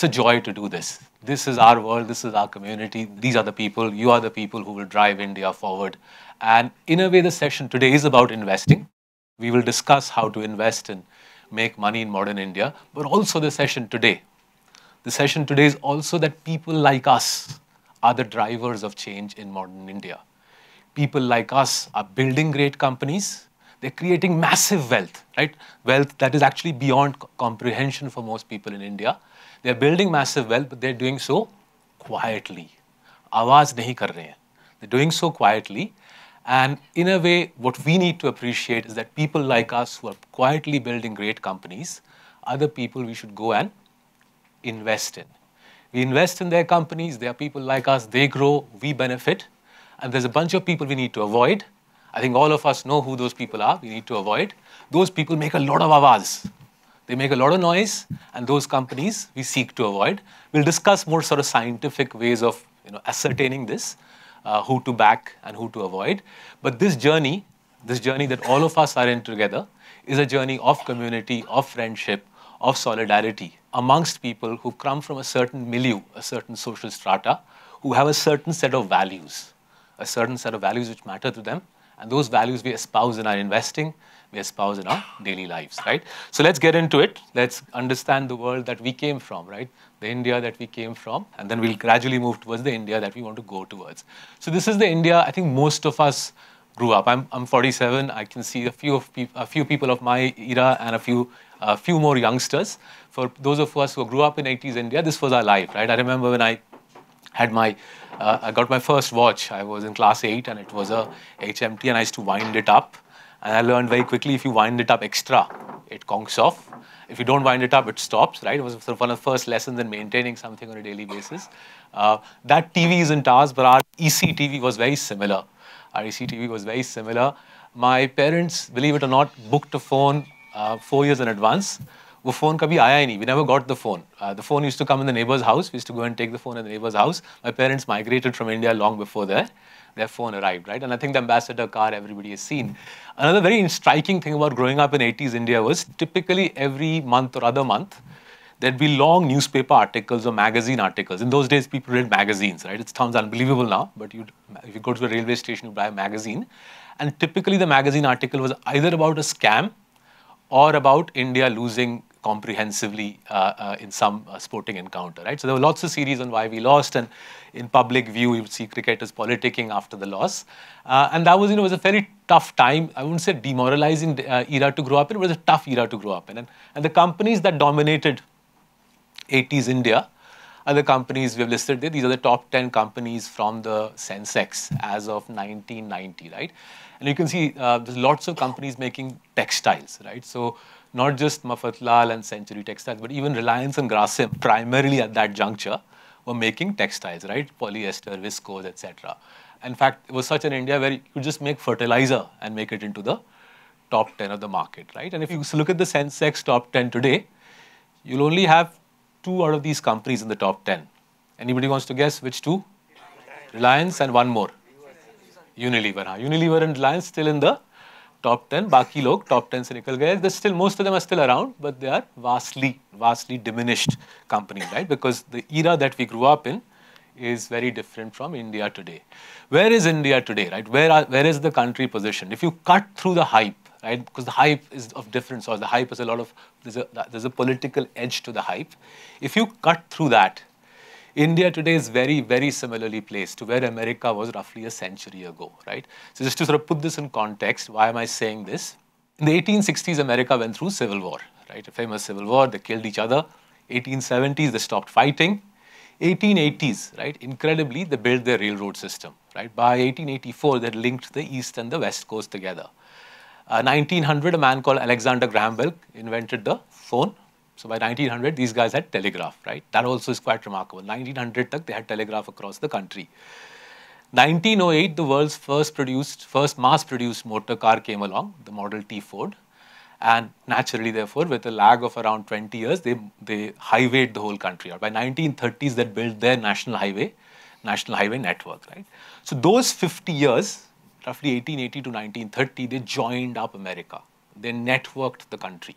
it's a joy to do this. This is our world, this is our community, these are the people, you are the people who will drive India forward. And in a way, the session today is about investing. We will discuss how to invest and make money in modern India, but also the session today. The session today is also that people like us are the drivers of change in modern India. People like us are building great companies, they're creating massive wealth, right? Wealth that is actually beyond comprehension for most people in India. They are building massive wealth, but they're doing so quietly. Awaz nahi kar rahe. They're doing so quietly. And in a way, what we need to appreciate is that people like us who are quietly building great companies are the people we should go and invest in. We invest in their companies, they are people like us, they grow, we benefit. And there's a bunch of people we need to avoid. I think all of us know who those people are, we need to avoid. Those people make a lot of avaz. They make a lot of noise, and those companies we seek to avoid. We'll discuss more sort of scientific ways of you know, ascertaining this, uh, who to back and who to avoid. But this journey, this journey that all of us are in together, is a journey of community, of friendship, of solidarity amongst people who come from a certain milieu, a certain social strata, who have a certain set of values, a certain set of values which matter to them, and those values we espouse in our investing, we espouse in our daily lives, right? So let's get into it. Let's understand the world that we came from, right? The India that we came from, and then we'll gradually move towards the India that we want to go towards. So this is the India I think most of us grew up. I'm, I'm 47. I can see a few of a few people of my era and a few a few more youngsters. For those of us who grew up in 80s India, this was our life, right? I remember when I had my uh, I got my first watch. I was in class 8 and it was a HMT and I used to wind it up. And I learned very quickly if you wind it up extra, it conks off. If you don't wind it up, it stops, right? It was sort of one of the first lessons in maintaining something on a daily basis. Uh, that TV isn't ours, but our EC TV was very similar. Our EC TV was very similar. My parents, believe it or not, booked a phone uh, four years in advance वो phone कभी आया ही नहीं we never got the phone uh, the phone used to come in the neighbor's house we used to go and take the phone in the neighbor's house my parents migrated from India long before that their phone arrived right and I think the ambassador car everybody has seen another very striking thing about growing up in 80s India was typically every month or other month there'd be long newspaper articles or magazine articles. In those days, people read magazines, right? It sounds unbelievable now, but if you go to a railway station, you buy a magazine. And typically, the magazine article was either about a scam or about India losing comprehensively uh, uh, in some uh, sporting encounter, right? So there were lots of series on why we lost, and in public view, you would see cricketers politicking after the loss, and that was, you know, was a very tough time. I wouldn't say demoralizing era to grow up in. It was a tough era to grow up in, and, and the companies that dominated 80s India are the companies we have listed there. These are the top 10 companies from the Sensex as of 1990, right? And you can see uh, there's lots of companies making textiles, right? So not just Mafatlal and Century Textiles, but even Reliance and Grasim, primarily at that juncture, were making textiles, right? Polyester, viscose, etc. In fact, it was such an India where you could just make fertilizer and make it into the top 10 of the market, right? And if you look at the Sensex top 10 today, you'll only have two out of these companies in the top 10. Anybody wants to guess which two? Reliance and one more. Unilever. Unilever and Reliance still in the top 10 बाकी लोग top 10 से निकल गए still most of them are still around but they are vastly vastly diminished companies right because the era that we grew up in is very different from India today where is India today right where are, where is the country positioned if you cut through the hype right because the hype is of different sorts the hype is a lot of there's a there's a political edge to the hype if you cut through that India today is very, very similarly placed to where America was roughly a century ago, right? So just to sort of put this in context, why am I saying this? In the 1860s, America went through civil war, right? A famous civil war, they killed each other. 1870s, they stopped fighting. 1880s, right? Incredibly, they built their railroad system, right? By 1884, they linked the east and the west coast together. Uh, 1900, a man called Alexander Graham Bell invented the phone, so by 1900, these guys had telegraph, right? That also is quite remarkable. 1900 tak, they had telegraph across the country. 1908, the world's first produced, first mass-produced motor car came along, the Model T Ford. And naturally, therefore, with a lag of around 20 years, they, they highwayed the whole country. By 1930s, they built their national highway, national highway network, right? So those 50 years, roughly 1880 to 1930, they joined up America. They networked the country.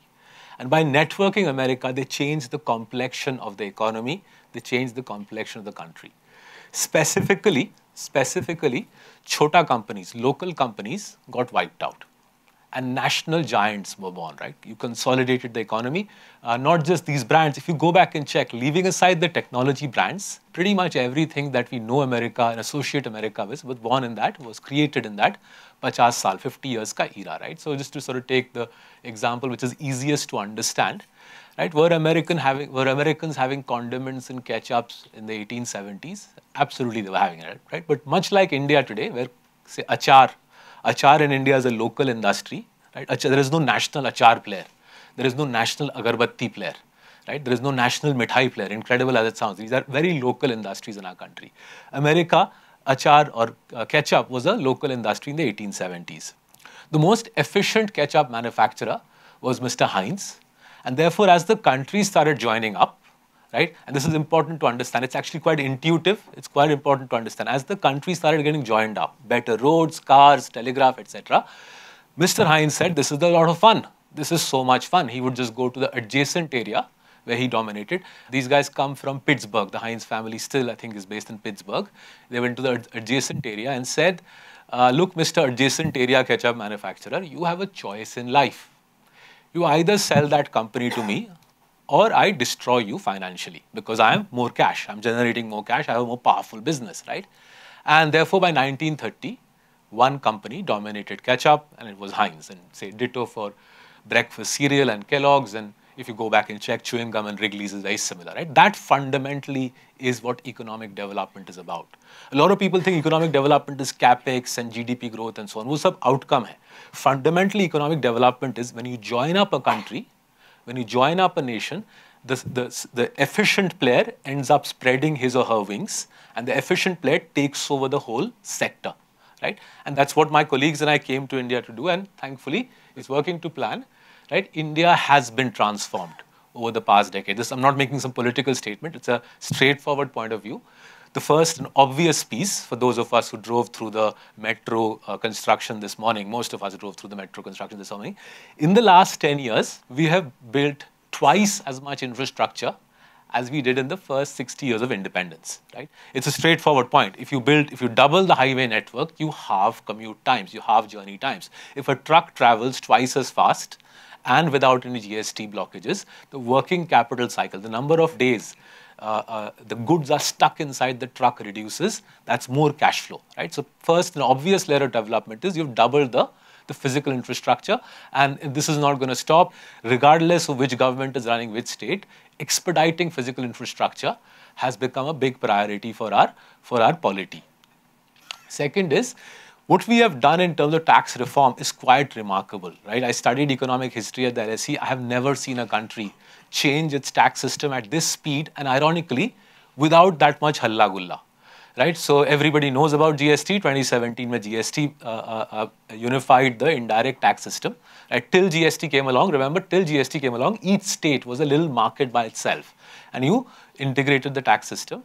And by networking America, they changed the complexion of the economy, they changed the complexion of the country. Specifically, specifically, chota companies, local companies got wiped out and national giants were born, right? You consolidated the economy, uh, not just these brands. If you go back and check, leaving aside the technology brands, pretty much everything that we know America and associate America with was born in that, was created in that 50 saal, 50 years ka era, right? So just to sort of take the example which is easiest to understand, right? Were American having were Americans having condiments and ketchups in the 1870s? Absolutely, they were having it, right? But much like India today, where say achar Achar in India is a local industry. Right? Achar, there is no national achar player. There is no national agarbatti player. Right? There is no national mithai player, incredible as it sounds. These are very local industries in our country. America, achar or uh, ketchup was a local industry in the 1870s. The most efficient ketchup manufacturer was Mr. Heinz. And therefore, as the country started joining up, right? And this is important to understand. It's actually quite intuitive. It's quite important to understand. As the country started getting joined up, better roads, cars, telegraph, etc., Mr. Heinz said, this is a lot of fun. This is so much fun. He would just go to the adjacent area where he dominated. These guys come from Pittsburgh. The Heinz family still, I think, is based in Pittsburgh. They went to the adjacent area and said, uh, look, Mr. Adjacent Area Ketchup Manufacturer, you have a choice in life. You either sell that company to me or I destroy you financially because I am more cash. I'm generating more cash. I have a more powerful business, right? And therefore, by 1930, one company dominated ketchup, and it was Heinz. And say ditto for breakfast cereal and Kellogg's. And if you go back and check, chewing gum and Wrigley's is very similar, right? That fundamentally is what economic development is about. A lot of people think economic development is capex and GDP growth and so on. वो सब outcome है. Fundamentally, economic development is when you join up a country when you join up a nation, the, the, the efficient player ends up spreading his or her wings, and the efficient player takes over the whole sector, right? And that's what my colleagues and I came to India to do, and thankfully, it's working to plan, right? India has been transformed over the past decade. This, I'm not making some political statement, it's a straightforward point of view. The first and obvious piece for those of us who drove through the metro uh, construction this morning, most of us drove through the metro construction this morning. In the last 10 years, we have built twice as much infrastructure as we did in the first 60 years of independence, right? It's a straightforward point. If you build, if you double the highway network, you halve commute times, you halve journey times. If a truck travels twice as fast and without any GST blockages, the working capital cycle, the number of days uh, uh, the goods are stuck inside the truck reduces, that's more cash flow, right? So first, an obvious layer of development is you've doubled the, the physical infrastructure, and this is not going to stop, regardless of which government is running which state. Expediting physical infrastructure has become a big priority for our for our polity. Second is what we have done in terms of tax reform is quite remarkable, right? I studied economic history at the LSE. I have never seen a country change its tax system at this speed and ironically without that much halla gulla right? So everybody knows about gst 2017 when gst uh, uh, uh, unified the indirect tax system right? Till gst came along. Remember till gst came along each state was a little market by itself. And you integrated the tax system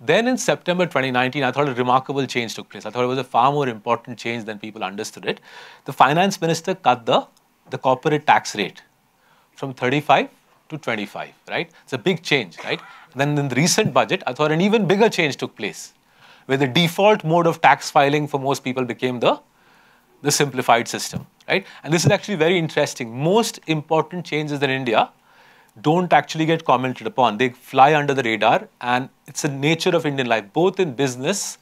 then in September 2019, I thought a remarkable change took place. I thought it was a far more important change than people understood it. The finance minister cut the, the corporate tax rate from 35 to 25, right? It's a big change, right? Then in the recent budget, I thought an even bigger change took place, where the default mode of tax filing for most people became the, the simplified system, right? And this is actually very interesting. Most important changes in India don't actually get commented upon. They fly under the radar, and it's the nature of Indian life, both in business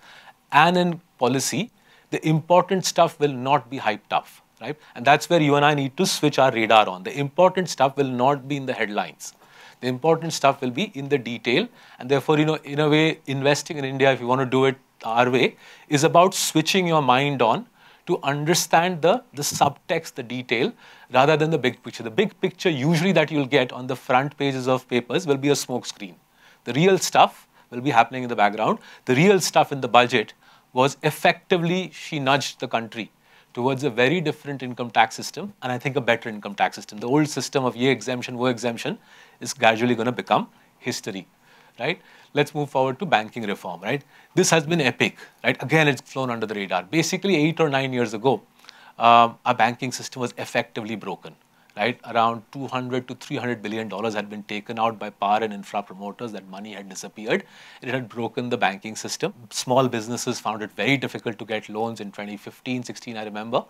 and in policy. The important stuff will not be hyped up right? And that's where you and I need to switch our radar on. The important stuff will not be in the headlines. The important stuff will be in the detail. And therefore, you know, in a way, investing in India, if you want to do it our way, is about switching your mind on to understand the, the subtext, the detail, rather than the big picture. The big picture usually that you'll get on the front pages of papers will be a smoke screen. The real stuff will be happening in the background. The real stuff in the budget was effectively she nudged the country towards a very different income tax system and I think a better income tax system. The old system of ye exemption, wo exemption is gradually going to become history, right? Let's move forward to banking reform, right? This has been epic, right? Again, it's flown under the radar. Basically, eight or nine years ago, uh, our banking system was effectively broken, right? Around 200 to 300 billion dollars had been taken out by power and infra promoters. That money had disappeared. It had broken the banking system. Small businesses found it very difficult to get loans in 2015, 16, I remember.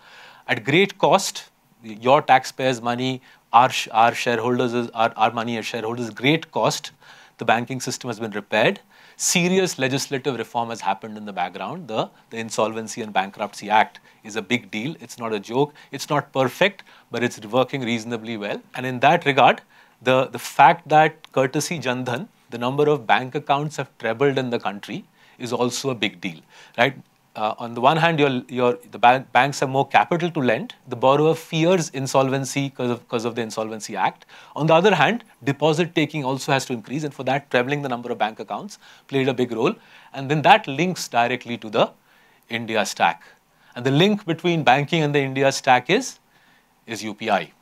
At great cost, your taxpayers' money, our, our shareholders, our, our money as shareholders, great cost, the banking system has been repaired serious legislative reform has happened in the background. The, the Insolvency and Bankruptcy Act is a big deal. It's not a joke. It's not perfect, but it's working reasonably well. And in that regard, the, the fact that courtesy Jandhan, the number of bank accounts have trebled in the country is also a big deal, right? Uh, on the one hand, the bank, banks have more capital to lend. The borrower fears insolvency because of, of the Insolvency Act. On the other hand, deposit taking also has to increase, and for that, trebling the number of bank accounts played a big role. And then that links directly to the India stack. And the link between banking and the India stack is, is UPI.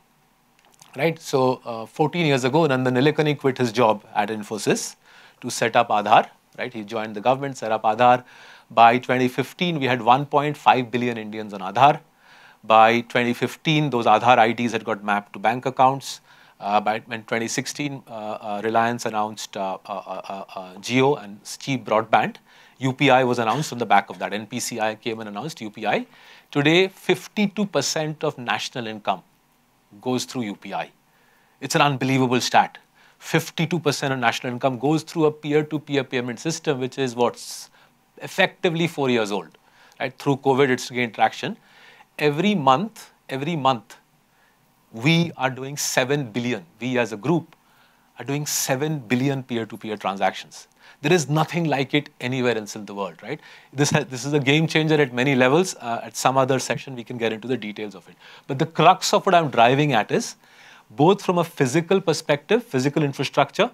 Right? So, uh, 14 years ago, Nandan Nilekani quit his job at Infosys to set up Aadhaar. Right? He joined the government, set up Aadhaar. By 2015, we had 1.5 billion Indians on Aadhaar. By 2015, those Aadhaar IDs had got mapped to bank accounts. Uh, by when 2016, uh, uh, Reliance announced uh, uh, uh, Jio and cheap broadband. UPI was announced on the back of that. NPCI came and announced UPI. Today, 52% of national income goes through UPI. It's an unbelievable stat. 52% of national income goes through a peer-to-peer -peer payment system, which is what's effectively four years old. Right? Through COVID, it's gained traction. Every month, every month, we are doing 7 billion. We as a group are doing 7 billion peer-to-peer transactions. There is nothing like it anywhere else in the world, right? This, has, this is a game changer at many levels. Uh, at some other session, we can get into the details of it. But the crux of what I'm driving at is both from a physical perspective, physical infrastructure,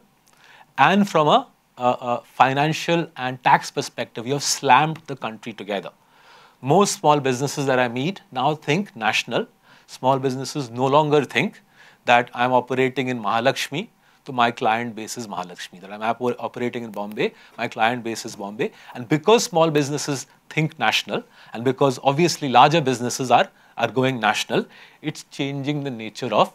and from a a financial and tax perspective, you have slammed the country together. Most small businesses that I meet now think national. Small businesses no longer think that I'm operating in Mahalakshmi, so my client base is Mahalakshmi. That I'm operating in Bombay, my client base is Bombay. And because small businesses think national, and because obviously larger businesses are, are going national, it's changing the nature of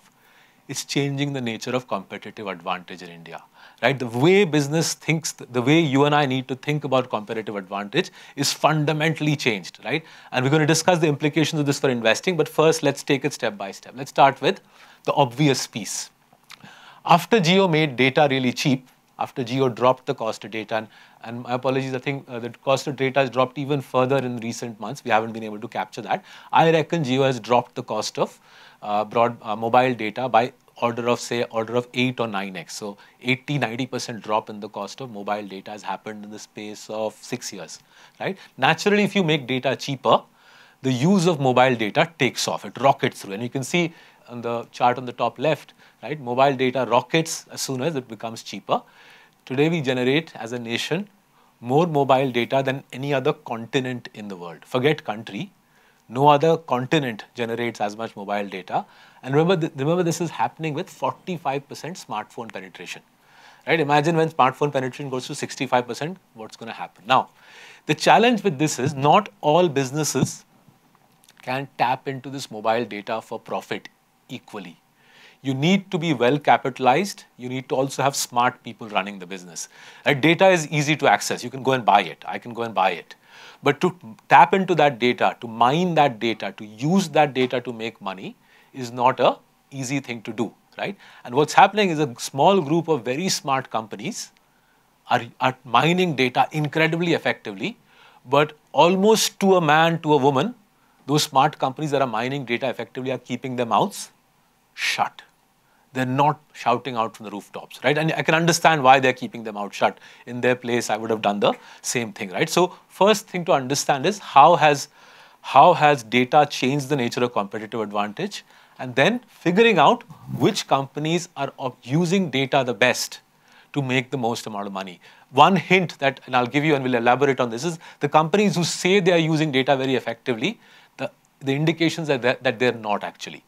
it's changing the nature of competitive advantage in India right? The way business thinks, the way you and I need to think about competitive advantage is fundamentally changed, right? And we're going to discuss the implications of this for investing, but first let's take it step by step. Let's start with the obvious piece. After Jio made data really cheap, after Jio dropped the cost of data, and, and my apologies, I think uh, the cost of data has dropped even further in recent months. We haven't been able to capture that. I reckon Jio has dropped the cost of uh, broad uh, mobile data by order of say order of 8 or 9x. So 80, 90% drop in the cost of mobile data has happened in the space of six years, right? Naturally, if you make data cheaper, the use of mobile data takes off, it rockets through. And you can see on the chart on the top left, right, mobile data rockets as soon as it becomes cheaper. Today we generate as a nation more mobile data than any other continent in the world. Forget country, no other continent generates as much mobile data. And remember, th remember this is happening with 45% smartphone penetration. Right? Imagine when smartphone penetration goes to 65%, what's going to happen? Now, the challenge with this is not all businesses can tap into this mobile data for profit equally. You need to be well capitalized. You need to also have smart people running the business. Right? Data is easy to access. You can go and buy it. I can go and buy it. But to tap into that data, to mine that data, to use that data to make money is not a easy thing to do, right? And what's happening is a small group of very smart companies are, are mining data incredibly effectively, but almost to a man, to a woman, those smart companies that are mining data effectively are keeping their mouths shut they're not shouting out from the rooftops, right? And I can understand why they're keeping them out shut. In their place, I would have done the same thing, right? So first thing to understand is how has, how has data changed the nature of competitive advantage? And then figuring out which companies are using data the best to make the most amount of money. One hint that, and I'll give you and we'll elaborate on this, is the companies who say they are using data very effectively, the, the indications are that, that they're not actually.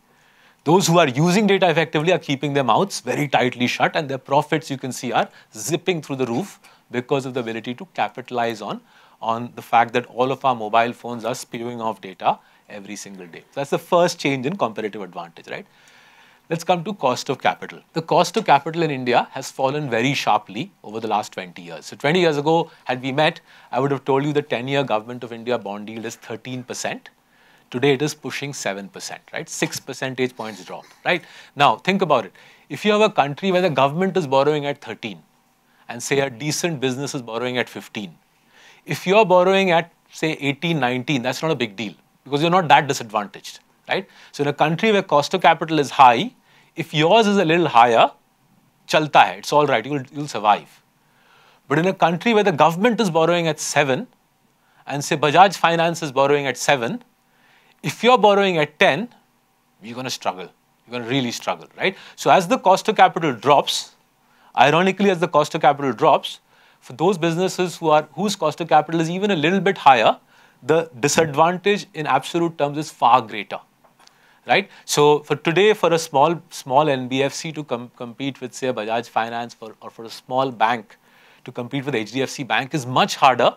Those who are using data effectively are keeping their mouths very tightly shut and their profits you can see are zipping through the roof because of the ability to capitalize on, on the fact that all of our mobile phones are spewing off data every single day. So that's the first change in comparative advantage, right? Let's come to cost of capital. The cost of capital in India has fallen very sharply over the last 20 years. So 20 years ago, had we met, I would have told you the 10-year government of India bond yield is 13%. Today it is pushing 7%, right? 6 percentage points drop, right? Now think about it. If you have a country where the government is borrowing at 13 and say a decent business is borrowing at 15, if you're borrowing at say 18, 19, that's not a big deal because you're not that disadvantaged, right? So in a country where cost of capital is high, if yours is a little higher, chalta hai, it's all right, you'll, you'll survive. But in a country where the government is borrowing at 7 and say Bajaj Finance is borrowing at 7, if you're borrowing at 10, you're going to struggle. You're going to really struggle, right? So as the cost of capital drops, ironically, as the cost of capital drops, for those businesses who are whose cost of capital is even a little bit higher, the disadvantage in absolute terms is far greater, right? So for today, for a small small NBFC to com compete with say Bajaj Finance for, or for a small bank to compete with HDFC Bank is much harder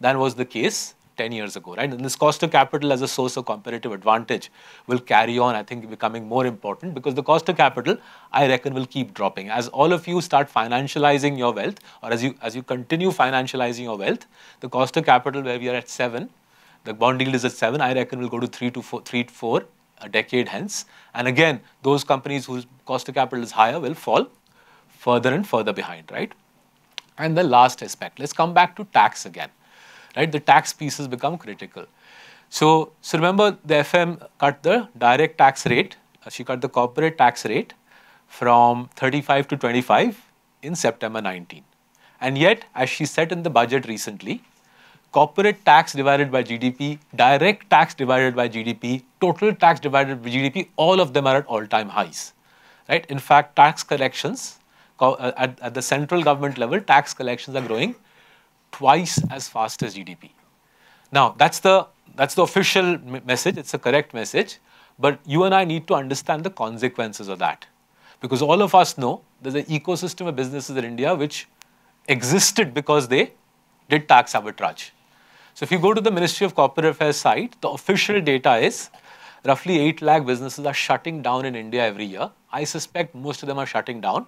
than was the case 10 years ago, right? And this cost of capital as a source of comparative advantage will carry on, I think, becoming more important because the cost of capital, I reckon, will keep dropping. As all of you start financializing your wealth, or as you as you continue financializing your wealth, the cost of capital where we are at seven, the bond yield is at seven, I reckon will go to three to four, three to four a decade hence. And again, those companies whose cost of capital is higher will fall further and further behind, right? And the last aspect, let's come back to tax again right? The tax pieces become critical. So, so remember the FM cut the direct tax rate, uh, she cut the corporate tax rate from 35 to 25 in September 19. And yet, as she said in the budget recently, corporate tax divided by GDP, direct tax divided by GDP, total tax divided by GDP, all of them are at all-time highs. Right? In fact, tax collections uh, at, at the central government level, tax collections are growing twice as fast as GDP. Now, that's the, that's the official message, it's a correct message, but you and I need to understand the consequences of that. Because all of us know there's an ecosystem of businesses in India which existed because they did tax arbitrage. So if you go to the Ministry of Corporate Affairs site, the official data is roughly 8 lakh businesses are shutting down in India every year. I suspect most of them are shutting down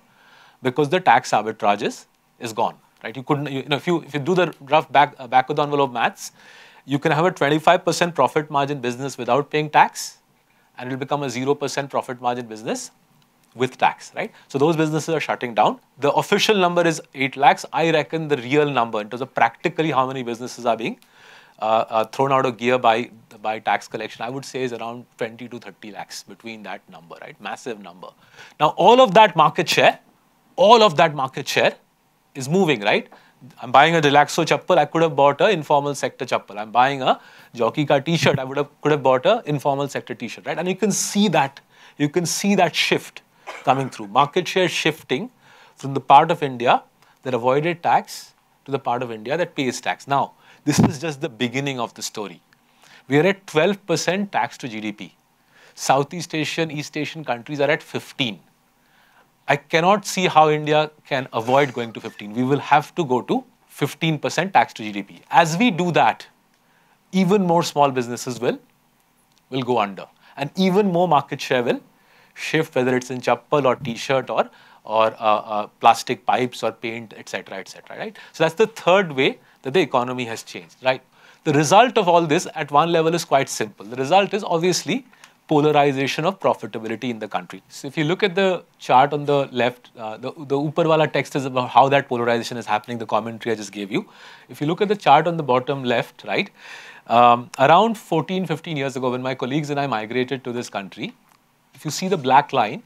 because the tax arbitrage is, is gone right? You couldn't, you, know, if you if you do the rough back uh, back of the envelope maths, you can have a 25% profit margin business without paying tax, and it will become a 0% profit margin business with tax, right? So those businesses are shutting down. The official number is 8 lakhs. I reckon the real number in terms of practically how many businesses are being uh, uh, thrown out of gear by by tax collection, I would say is around 20 to 30 lakhs between that number, right? Massive number. Now all of that market share, all of that market share is moving, right? I'm buying a Relaxo chappal, I could have bought a informal sector chappal. I'm buying a jockey car t-shirt, I would have could have bought a informal sector t-shirt, right? And you can see that, you can see that shift coming through. Market share shifting from the part of India that avoided tax to the part of India that pays tax. Now, this is just the beginning of the story. We are at 12% tax to GDP. Southeast Asian, East Asian countries are at 15. I cannot see how India can avoid going to 15. We will have to go to 15% tax to GDP. As we do that, even more small businesses will, will go under. And even more market share will shift, whether it's in chappal or t-shirt or, or uh, uh, plastic pipes or paint, etc., etc. right? So that's the third way that the economy has changed, right? The result of all this at one level is quite simple. The result is obviously polarization of profitability in the country. So if you look at the chart on the left, uh, the, the Upar text is about how that polarization is happening, the commentary I just gave you. If you look at the chart on the bottom left, right, um, around 14, 15 years ago when my colleagues and I migrated to this country, if you see the black line,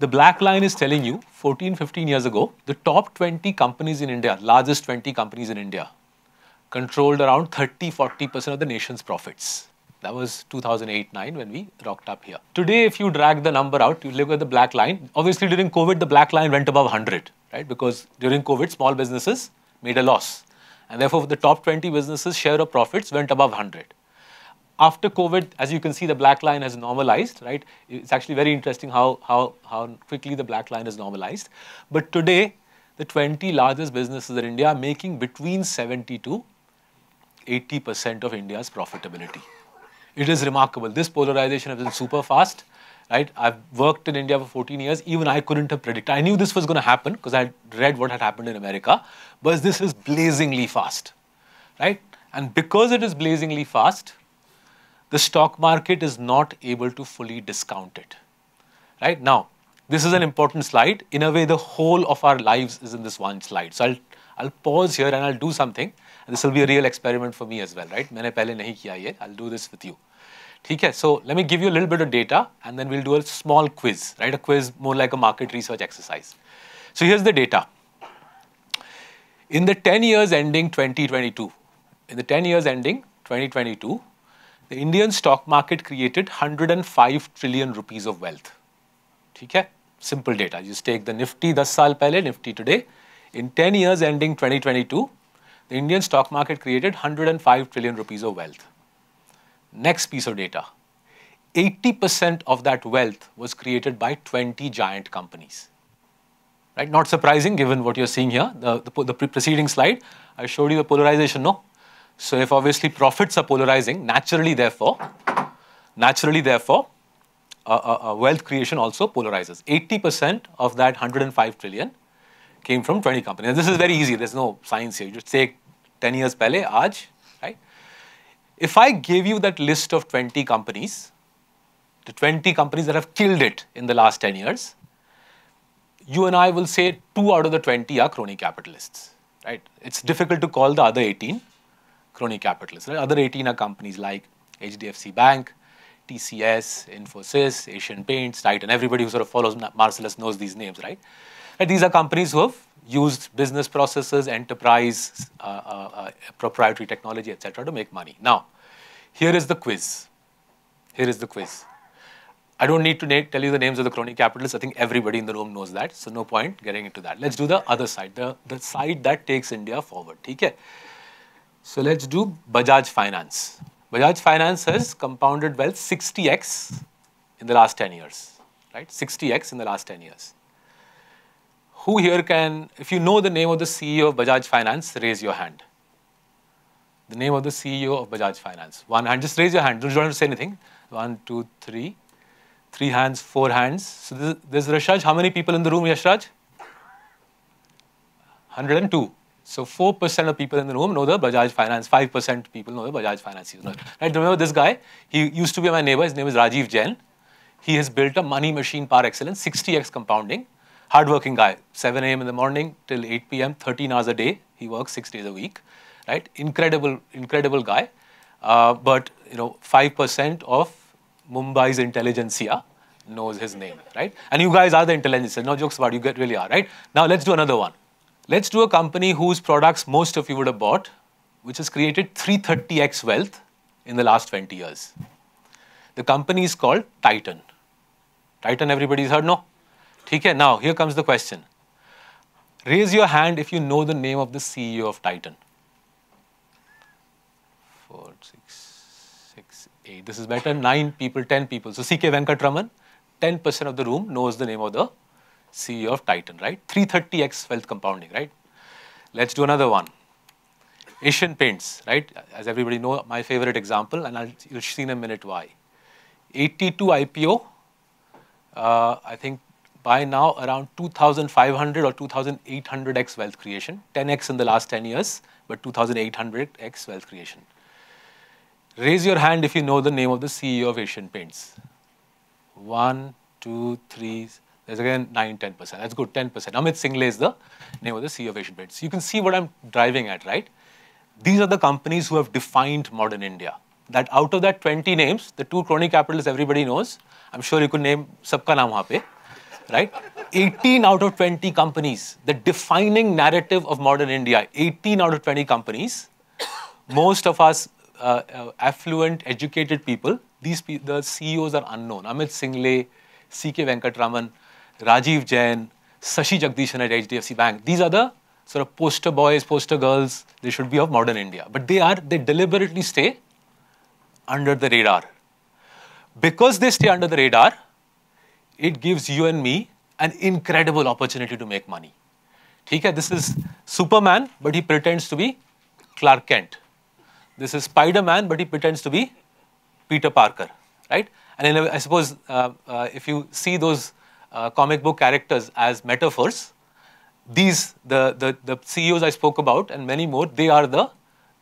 the black line is telling you 14, 15 years ago, the top 20 companies in India, largest 20 companies in India, controlled around 30, 40% of the nation's profits. That was 2008-9 when we rocked up here. Today, if you drag the number out, you look at the black line. Obviously, during COVID, the black line went above 100, right? Because during COVID, small businesses made a loss. And therefore, the top 20 businesses' share of profits went above 100. After COVID, as you can see, the black line has normalized, right? It's actually very interesting how, how, how quickly the black line is normalized. But today, the 20 largest businesses in India are making between 70 to 80% of India's profitability. It is remarkable. This polarization has been super fast. right? I've worked in India for 14 years. Even I couldn't have predicted. I knew this was going to happen because I read what had happened in America. But this is blazingly fast, right? And because it is blazingly fast, the stock market is not able to fully discount it, right? Now, this is an important slide. In a way, the whole of our lives is in this one slide. So I'll, I'll pause here and I'll do something And this will be a real experiment for me as well, right? मैंने पहले नहीं किया ये. I'll do this with you. Okay, so let me give you a little bit of data and then we'll do a small quiz, right? A quiz more like a market research exercise. So here's the data. In the 10 years ending 2022, in the 10 years ending 2022, the Indian stock market created 105 trillion rupees of wealth. Okay? Simple data. You just take the Nifty 10 saal pehle, Nifty today. In 10 years ending 2022, the Indian stock market created 105 trillion rupees of wealth. Next piece of data 80% of that wealth was created by 20 giant companies. Right? Not surprising given what you're seeing here. The, the, the preceding slide, I showed you the polarization, no? So if obviously profits are polarizing, naturally, therefore, naturally, therefore, uh, uh, uh, wealth creation also polarizes. 80% of that 105 trillion came from 20 companies. And this is very easy. There's no science here. You just take 10 years pehle, aaj, if I gave you that list of 20 companies, the 20 companies that have killed it in the last 10 years, you and I will say two out of the 20 are crony capitalists, right? It's difficult to call the other 18 crony capitalists. Right? Other 18 are companies like HDFC Bank, TCS, Infosys, Asian Paints, Titan. Everybody who sort of follows Marcellus knows these names, right? And these are companies who have used business processes, enterprise, uh, uh, uh, proprietary technology, etc., to make money. Now, here is the quiz. Here is the quiz. I don't need to tell you the names of the crony capitalists. I think everybody in the room knows that. So no point getting into that. Let's do the other side, the, the side that takes India forward. Okay? So let's do Bajaj Finance. Bajaj Finance has compounded wealth 60x in the last 10 years. Right? 60x in the last 10 years. Who here can, if you know the name of the CEO of Bajaj Finance, raise your hand. The name of the CEO of Bajaj Finance. One hand, just raise your hand. Don't, to say anything. One, two, three. Three hands, four hands. So this, is Rashaj. How many people in the room, Yashraj? 102. So 4% of people in the room know the Bajaj Finance. 5% people know the Bajaj Finance. Right? Remember this guy? He used to be my neighbor. His name is Rajiv Jain. He has built a money machine par excellence, 60x compounding hardworking guy, 7 a.m. in the morning till 8 p.m., 13 hours a day. He works six days a week, right? Incredible, incredible guy. Uh, but you know, 5% of Mumbai's intelligentsia knows his name, right? And you guys are the intelligentsia. No jokes about it, you get really are, right? Now let's do another one. Let's do a company whose products most of you would have bought, which has created 330x wealth in the last 20 years. The company is called Titan. Titan, everybody's heard, no? Now here comes the question. Raise your hand if you know the name of the CEO of Titan. Four, six, six, eight. This is better. Nine people, ten people. So CK Venkatraman, 10% of the room knows the name of the CEO of Titan, right? 330x wealth compounding, right? Let's do another one. Asian Paints, right? As everybody know, my favorite example, and I'll, you'll see in a minute why. 82 IPO, uh, I think by now around 2,500 or 2,800x wealth creation, 10x in the last 10 years, but 2,800x wealth creation. Raise your hand if you know the name of the CEO of Asian Paints. One, two, three, there's again 9, 10%. That's good, 10%. Amit Syngle is the name of the CEO of Asian Paints. You can see what I'm driving at, right? These are the companies who have defined modern India. That out of that 20 names, the two crony capitalists everybody knows, I'm sure you could name sabka naam wahan right? 18 out of 20 companies, the defining narrative of modern India, 18 out of 20 companies, most of us uh, uh, affluent, educated people, these pe the CEOs are unknown. Amit Syngle, C.K. Venkatraman, Rajiv Jain, Sashi Jagdishan at HDFC Bank. These are the sort of poster boys, poster girls, they should be of modern India. But they are, they deliberately stay under the radar. Because they stay under the radar, it gives you and me an incredible opportunity to make money. This is Superman, but he pretends to be Clark Kent. This is Spider-Man, but he pretends to be Peter Parker. right? And I suppose uh, uh, if you see those uh, comic book characters as metaphors, these, the, the, the CEOs I spoke about and many more, they are the,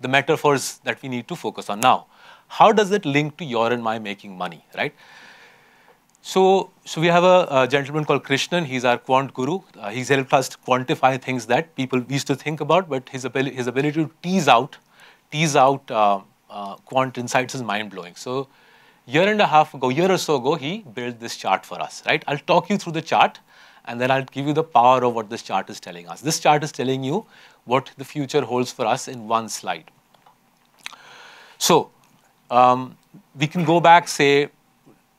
the metaphors that we need to focus on. Now, how does it link to your and my making money, right? So, so we have a, a gentleman called Krishnan. He's our quant guru. Uh, he's helped us quantify things that people used to think about, but his ability, his ability to tease out, tease out uh, uh, quant insights is mind blowing. So, year and a half ago, year or so ago, he built this chart for us. Right? I'll talk you through the chart, and then I'll give you the power of what this chart is telling us. This chart is telling you what the future holds for us in one slide. So, um, we can go back, say,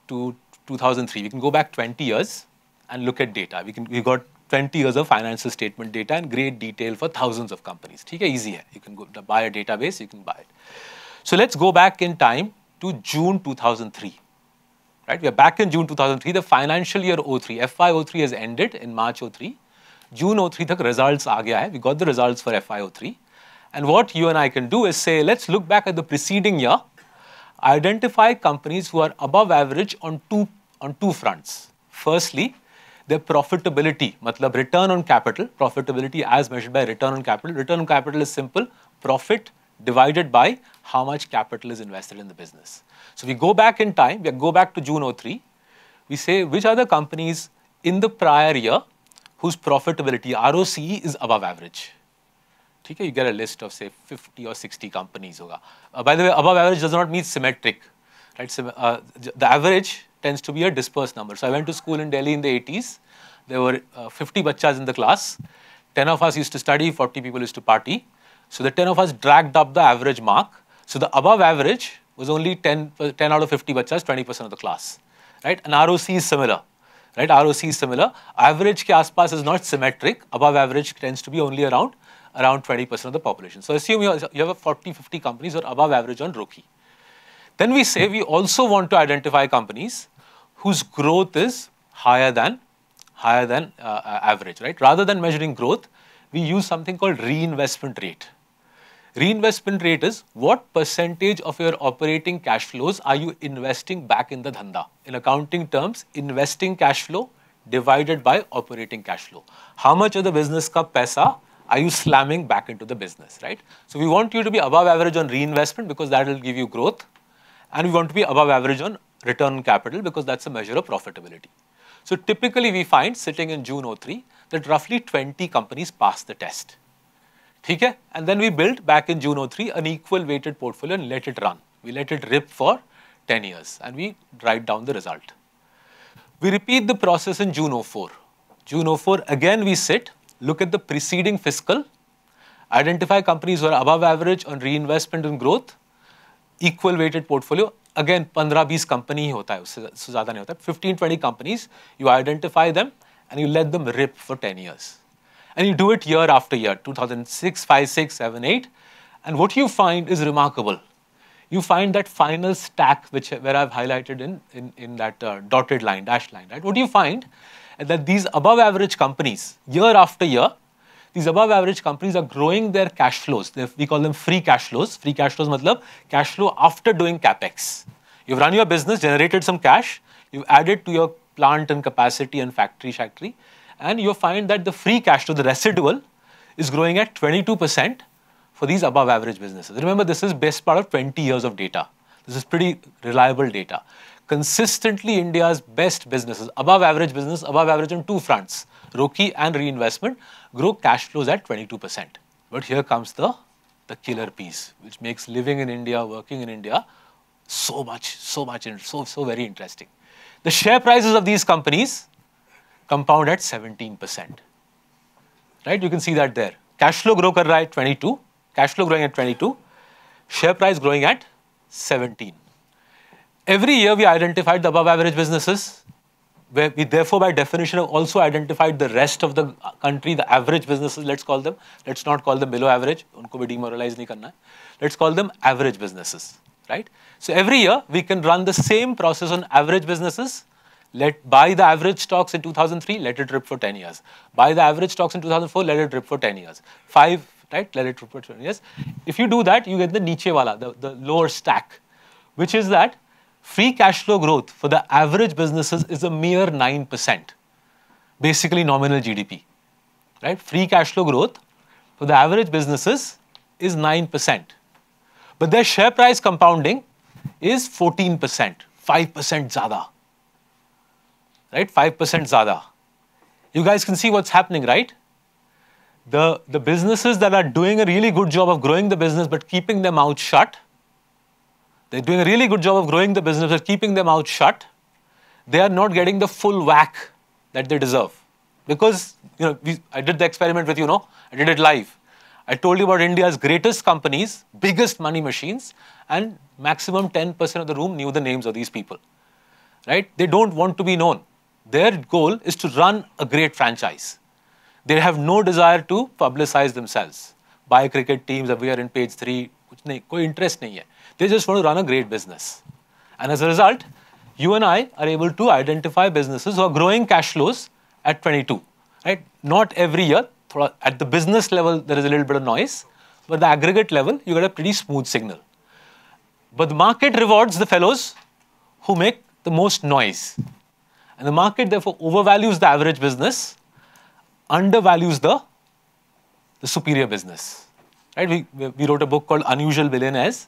to 2003. We can go back 20 years and look at data. We can we got 20 years of financial statement data in great detail for thousands of companies. Okay, easy. You can go buy a database, you can buy it. So let's go back in time to June 2003. Right, we are back in June 2003. The financial year 03, FY03 has ended in March 03. June 03 tak results aa gaya hai. We got the results for FY03. And what you and I can do is say, let's look back at the preceding year, identify companies who are above average on two on two fronts. Firstly, their profitability, matlab return on capital, profitability as measured by return on capital. Return on capital is simple, profit divided by how much capital is invested in the business. So we go back in time, we go back to June 03, we say which are the companies in the prior year whose profitability, ROCE, is above average. Okay, you get a list of say 50 or 60 companies. Uh, by the way, above average does not mean symmetric. Right? So, uh, the average tends to be a dispersed number. So I went to school in Delhi in the 80s. There were uh, 50 bachas in the class. 10 of us used to study, 40 people used to party. So the 10 of us dragged up the average mark. So the above average was only 10, 10 out of 50 bachas, 20% of the class. Right? And ROC is similar. Right? ROC is similar. Average ke aspas is not symmetric. Above average tends to be only around around 20% of the population. So assume you have a 40, 50 companies or above average on ROCE. Then we say we also want to identify companies whose growth is higher than higher than uh, average, right? Rather than measuring growth, we use something called reinvestment rate. Reinvestment rate is what percentage of your operating cash flows are you investing back in the dhanda? In accounting terms, investing cash flow divided by operating cash flow. How much of the business ka paisa are you slamming back into the business, right? So we want you to be above average on reinvestment because that will give you growth and we want to be above average on return on capital because that's a measure of profitability. So typically we find sitting in June 03 that roughly 20 companies pass the test. Okay? And then we built back in June 03 an equal weighted portfolio and let it run. We let it rip for 10 years and we write down the result. We repeat the process in June 04. June 04 again we sit, look at the preceding fiscal, identify companies who are above average on reinvestment and growth, equal weighted portfolio again 15-20 company ही होता है उससे ज़्यादा नहीं होता 15-20 companies you identify them and you let them rip for 10 years and you do it year after year 2006 5 6 7 8 and what you find is remarkable you find that final stack which where I've highlighted in in, in that uh, dotted line dashed line right what do you find that these above average companies year after year these above average companies are growing their cash flows. They're, we call them free cash flows. Free cash flows matlab cash flow after doing capex. You've run your business, generated some cash, you've added to your plant and capacity and factory factory, and you find that the free cash flow, the residual, is growing at 22% for these above average businesses. Remember, this is best part of 20 years of data. This is pretty reliable data. Consistently, India's best businesses, above average business, above average on two fronts, ROCE and reinvestment, grow cash flows at 22%. But here comes the, the killer piece, which makes living in India, working in India, so much, so much, so, so very interesting. The share prices of these companies compound at 17%. Right? You can see that there. Cash flow grow hai 22, cash flow growing at 22, share price growing at 17. Every year we identified the above average businesses where we therefore by definition have also identified the rest of the country, the average businesses, let's call them. Let's not call them below average. Unko bhi demoralize nahi karna. Let's call them average businesses, right? So every year we can run the same process on average businesses. Let buy the average stocks in 2003, let it rip for 10 years. Buy the average stocks in 2004, let it rip for 10 years. Five, right? Let it rip for 10 years. If you do that, you get the niche wala, the, the lower stack, which is that free cash flow growth for the average businesses is a mere 9%, basically nominal GDP. Right? Free cash flow growth for the average businesses is 9%. But their share price compounding is 14%, 5% zada. Right? 5% zada. You guys can see what's happening, right? The, the businesses that are doing a really good job of growing the business but keeping their mouth shut, they're doing a really good job of growing the business but keeping their mouth shut, they are not getting the full whack that they deserve. Because, you know, we, I did the experiment with you, know, I did it live. I told you about India's greatest companies, biggest money machines, and maximum 10% of the room knew the names of these people. Right? They don't want to be known. Their goal is to run a great franchise. They have no desire to publicize themselves. Buy cricket teams, we are in page three, कुछ नहीं, कोई interest नहीं है. They just want to run a great business. And as a result, you and I are able to identify businesses who are growing cash flows at 22. Right? Not every year. At the business level, there is a little bit of noise. But the aggregate level, you get a pretty smooth signal. But the market rewards the fellows who make the most noise. And the market therefore overvalues the average business, undervalues the, the superior business. Right? We, we wrote a book called Unusual Billionaires.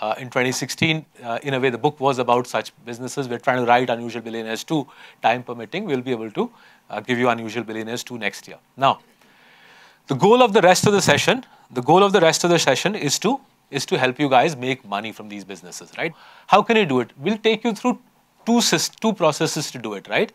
Uh, in 2016, uh, in a way, the book was about such businesses. We're trying to write Unusual Billionaires 2, time permitting. We'll be able to uh, give you Unusual Billionaires 2 next year. Now, the goal of the rest of the session, the goal of the rest of the session is to is to help you guys make money from these businesses, right? How can you do it? We'll take you through two, two processes to do it, right?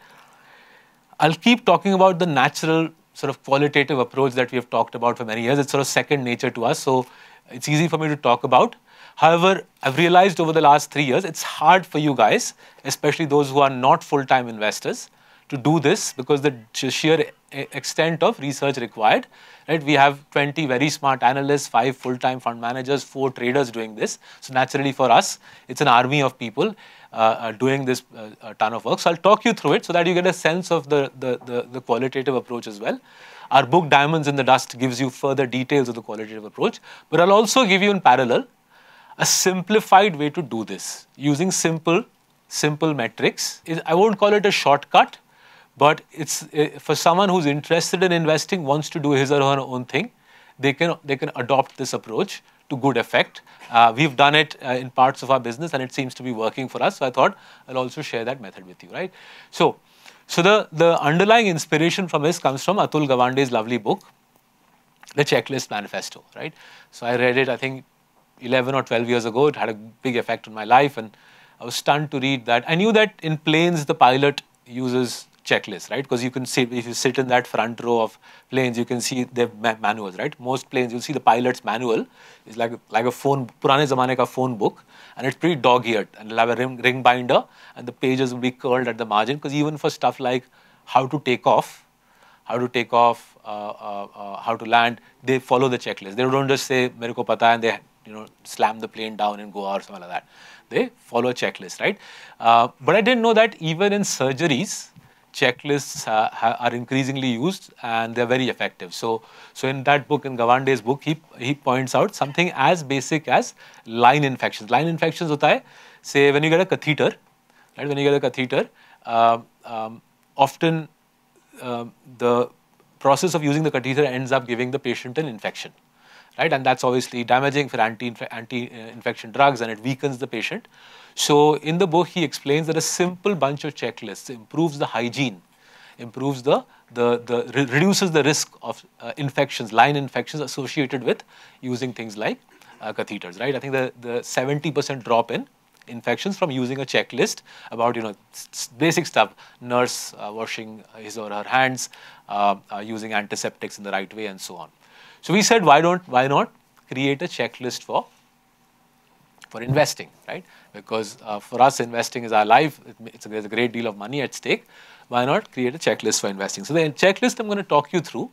I'll keep talking about the natural sort of qualitative approach that we have talked about for many years. It's sort of second nature to us, so it's easy for me to talk about. However, I've realized over the last three years, it's hard for you guys, especially those who are not full-time investors, to do this because the sheer extent of research required. Right? We have 20 very smart analysts, five full-time fund managers, four traders doing this. So naturally for us, it's an army of people uh, uh, doing this uh, ton of work. So I'll talk you through it so that you get a sense of the, the, the, the qualitative approach as well. Our book Diamonds in the Dust gives you further details of the qualitative approach, but I'll also give you in parallel a simplified way to do this using simple, simple metrics. I won't call it a shortcut, but it's uh, for someone who's interested in investing, wants to do his or her own thing, they can they can adopt this approach to good effect. Uh, we've done it uh, in parts of our business, and it seems to be working for us. So I thought I'll also share that method with you, right? So, so the the underlying inspiration from this comes from Atul Gawande's lovely book, The Checklist Manifesto, right? So I read it, I think, 11 or 12 years ago. It had a big effect on my life, and I was stunned to read that. I knew that in planes the pilot uses checklists, right? Because you can see, if you sit in that front row of planes, you can see the ma manuals, right? Most planes, you'll see the pilot's manual is like, like a phone, purane zamane ka phone book, and it's pretty dog-eared, and it'll have a ring, ring binder, and the pages will be curled at the margin, because even for stuff like how to take off, how to take off, uh, uh, uh, how to land, they follow the checklist. They don't just say, mere ko pata, and they you know, slam the plane down and go or something like that. They follow a checklist, right? Uh, but I didn't know that even in surgeries, checklists uh, are increasingly used and they're very effective. So, so in that book, in Gawande's book, he, he points out something as basic as line infections. Line infections hota hai, say when you get a catheter, right, when you get a catheter, uh, um, often uh, the process of using the catheter ends up giving the patient an infection right? And that's obviously damaging for anti-infection anti drugs and it weakens the patient. So in the book, he explains that a simple bunch of checklists improves the hygiene, improves the, the, the re reduces the risk of uh, infections, line infections associated with using things like uh, catheters, right? I think the, the 70% drop in infections from using a checklist about, you know, basic stuff, nurse uh, washing his or her hands, uh, uh, using antiseptics in the right way and so on. So we said, why don't, why not create a checklist for, for investing, right? Because uh, for us, investing is our life. It, there's a great deal of money at stake. Why not create a checklist for investing? So the checklist I'm going to talk you through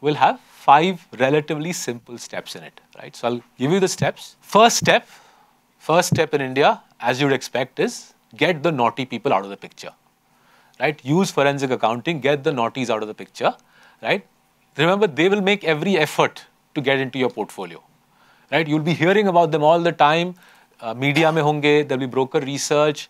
will have five relatively simple steps in it, right? So I'll give you the steps. First step, first step in India, as you would expect, is get the naughty people out of the picture, right? Use forensic accounting, get the naughties out of the picture, right? Remember they will make every effort to get into your portfolio. Right? You'll be hearing about them all the time. uh, media mein honge, there'll be broker research.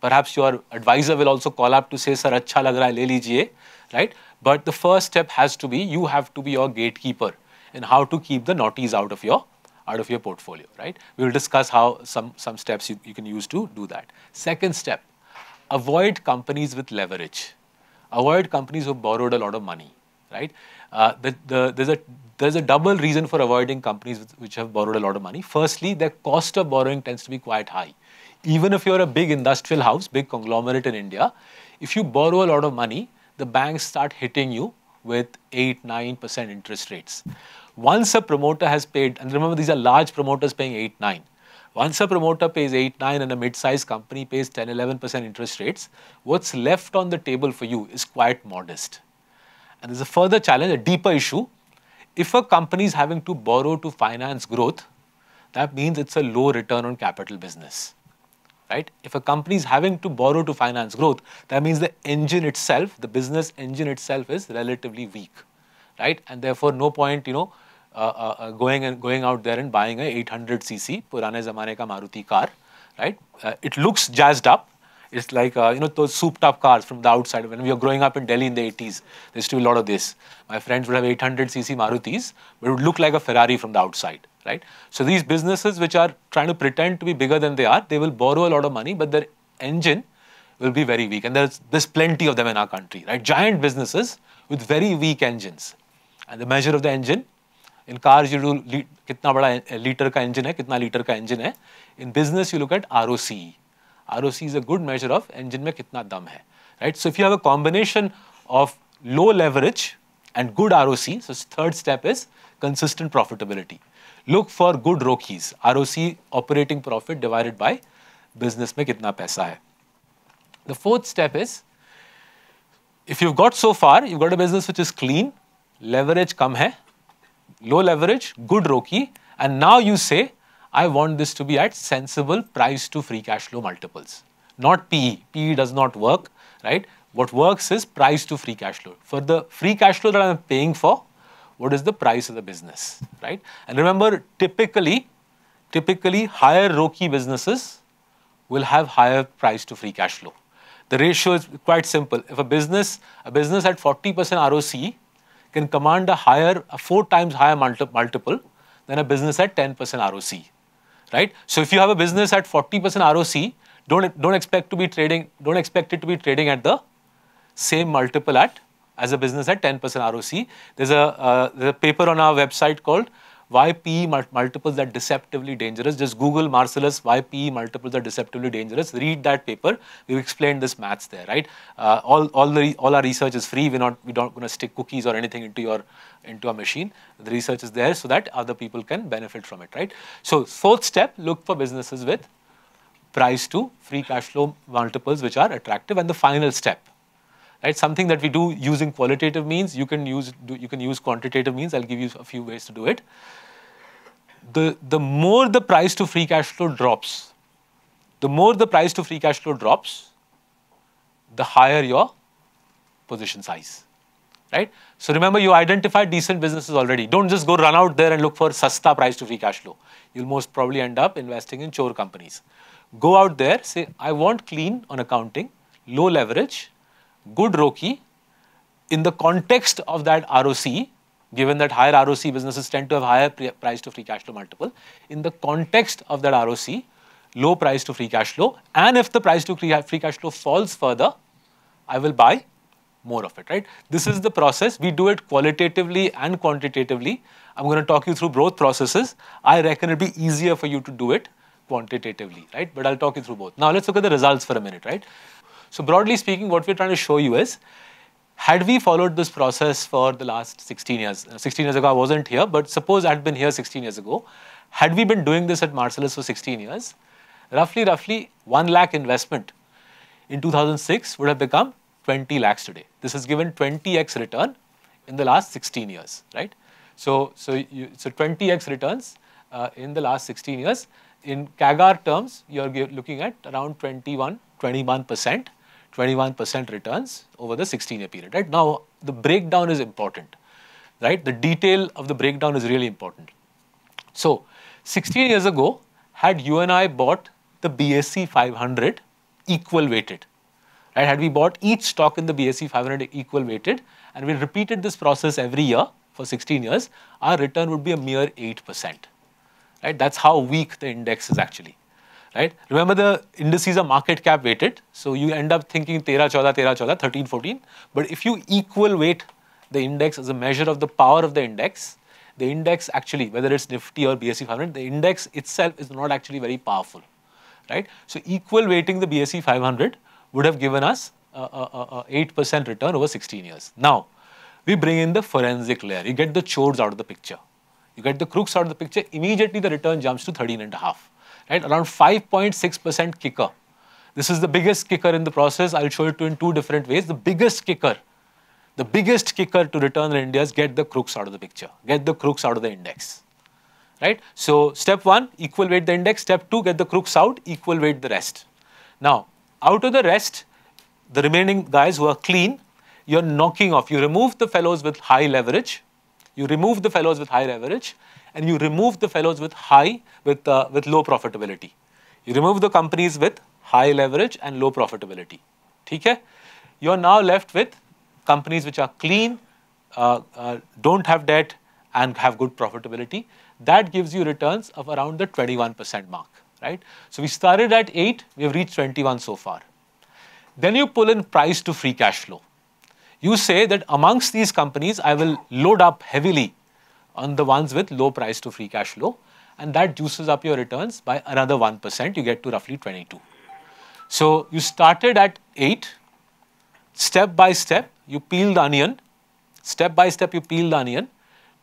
Perhaps your advisor will also call up to say, sir, acha lag raha hai, le lijiye, right? But the first step has to be, you have to be your gatekeeper in how to keep the naughties out of your out of your portfolio, right? We will discuss how some, some steps you, you can use to do that. Second step, avoid companies with leverage. Avoid companies who borrowed a lot of money, right? Uh, the, the, there's, a, there's a double reason for avoiding companies which have borrowed a lot of money. Firstly, their cost of borrowing tends to be quite high. Even if you're a big industrial house, big conglomerate in India, if you borrow a lot of money, the banks start hitting you with 8 9% interest rates. Once a promoter has paid, and remember these are large promoters paying 8 9. Once a promoter pays 8 9 and a mid sized company pays 10 11% interest rates, what's left on the table for you is quite modest. And there's a further challenge, a deeper issue. If a company is having to borrow to finance growth, that means it's a low return on capital business right? If a company is having to borrow to finance growth, that means the engine itself, the business engine itself is relatively weak, right? And therefore, no point, you know, uh, uh, uh going and going out there and buying a 800cc purane zamane ka Maruti car, right? Uh, it looks jazzed up. It's like uh, you know those souped-up cars from the outside. When we were growing up in Delhi in the 80s, there used to be a lot of this. My friends would have 800cc Marutis, but it would look like a Ferrari from the outside right? So these businesses which are trying to pretend to be bigger than they are, they will borrow a lot of money, but their engine will be very weak. And there's, there's plenty of them in our country, right? Giant businesses with very weak engines. And the measure of the engine, in cars you do bada liter ka engine hai, kitna liter ka engine hai. In business you look at ROC. ROC is a good measure of engine mein kitna dam hai, right? So if you have a combination of low leverage and good ROC, so third step is consistent profitability look for good ROCEs, ROC operating profit divided by business mein kitna paisa hai. The fourth step is, if you've got so far, you've got a business which is clean, leverage kam hai, low leverage, good ROCE, and now you say, I want this to be at sensible price to free cash flow multiples, not PE. PE does not work, right? What works is price to free cash flow. For the free cash flow that I'm paying for, what is the price of the business, right? And remember, typically, typically higher ROCE businesses will have higher price to free cash flow. The ratio is quite simple. If a business, a business at 40% ROC can command a higher, a four times higher multi multiple than a business at 10% ROC, right? So if you have a business at 40% ROC, don't don't expect to be trading, don't expect it to be trading at the same multiple at as a business at 10% ROC. There's a, uh, there's a paper on our website called why PE multiples are deceptively dangerous. Just Google Marcellus, why PE multiples are deceptively dangerous. Read that paper. We've explained this maths there, right? Uh, all, all, the, all our research is free. We're not, we don't going to stick cookies or anything into your, into a machine. The research is there so that other people can benefit from it, right? So fourth step, look for businesses with price to free cash flow multiples which are attractive. And the final step, right? Something that we do using qualitative means, you can use do, you can use quantitative means. I'll give you a few ways to do it. The the more the price to free cash flow drops, the more the price to free cash flow drops, the higher your position size, right? So remember, you identified decent businesses already. Don't just go run out there and look for sasta price to free cash flow. You'll most probably end up investing in chore companies. Go out there, say, I want clean on accounting, low leverage, good ROCE in the context of that ROC, given that higher ROC businesses tend to have higher price to free cash flow multiple, in the context of that ROC, low price to free cash flow, and if the price to free cash flow falls further, I will buy more of it, right? This is the process. We do it qualitatively and quantitatively. I'm going to talk you through both processes. I reckon it'll be easier for you to do it quantitatively, right? But I'll talk you through both. Now let's look at the results for a minute, right? So broadly speaking, what we're trying to show you is, had we followed this process for the last 16 years, uh, 16 years ago I wasn't here, but suppose I had been here 16 years ago, had we been doing this at Marcellus for 16 years, roughly, roughly 1 lakh investment in 2006 would have become 20 lakhs today. This has given 20x return in the last 16 years, right? So, so, you, so 20x returns uh, in the last 16 years. In CAGR terms, you're looking at around 21, 21%. 21% returns over the 16 year period, right? Now, the breakdown is important, right? The detail of the breakdown is really important. So, 16 years ago, had you and I bought the BSE 500 equal weighted. Right? Had we bought each stock in the BSE 500 equal weighted and we repeated this process every year for 16 years, our return would be a mere 8%. Right? That's how weak the index is actually. Right? Remember the indices are market cap weighted, so you end up thinking 13, 14, 13, 14, 13, 14. But if you equal weight the index as a measure of the power of the index, the index actually, whether it's Nifty or BSE 500, the index itself is not actually very powerful, right? So equal weighting the BSE 500 would have given us a 8% return over 16 years. Now, we bring in the forensic layer. You get the chores out of the picture. You get the crooks out of the picture, immediately the return jumps to 13 and a half, right? Around 5.6% kicker. This is the biggest kicker in the process. I'll show it to you in two different ways. The biggest kicker the biggest kicker to return in India is get the crooks out of the picture, get the crooks out of the index. Right? So step one, equal weight the index. Step two, get the crooks out, equal weight the rest. Now, out of the rest, the remaining guys who are clean, you're knocking off. You remove the fellows with high leverage, you remove the fellows with high leverage, and you remove the fellows with high, with, uh, with low profitability. You remove the companies with high leverage and low profitability. Okay? You're now left with companies which are clean, uh, uh, don't have debt, and have good profitability, that gives you returns of around the 21% mark, right? So we started at 8, we have reached 21 so far. Then you pull in price to free cash flow. You say that amongst these companies, I will load up heavily on the ones with low price to free cash flow, and that juices up your returns by another 1%, you get to roughly 22. So you started at 8, step by step, you peel the onion, step by step you peel the onion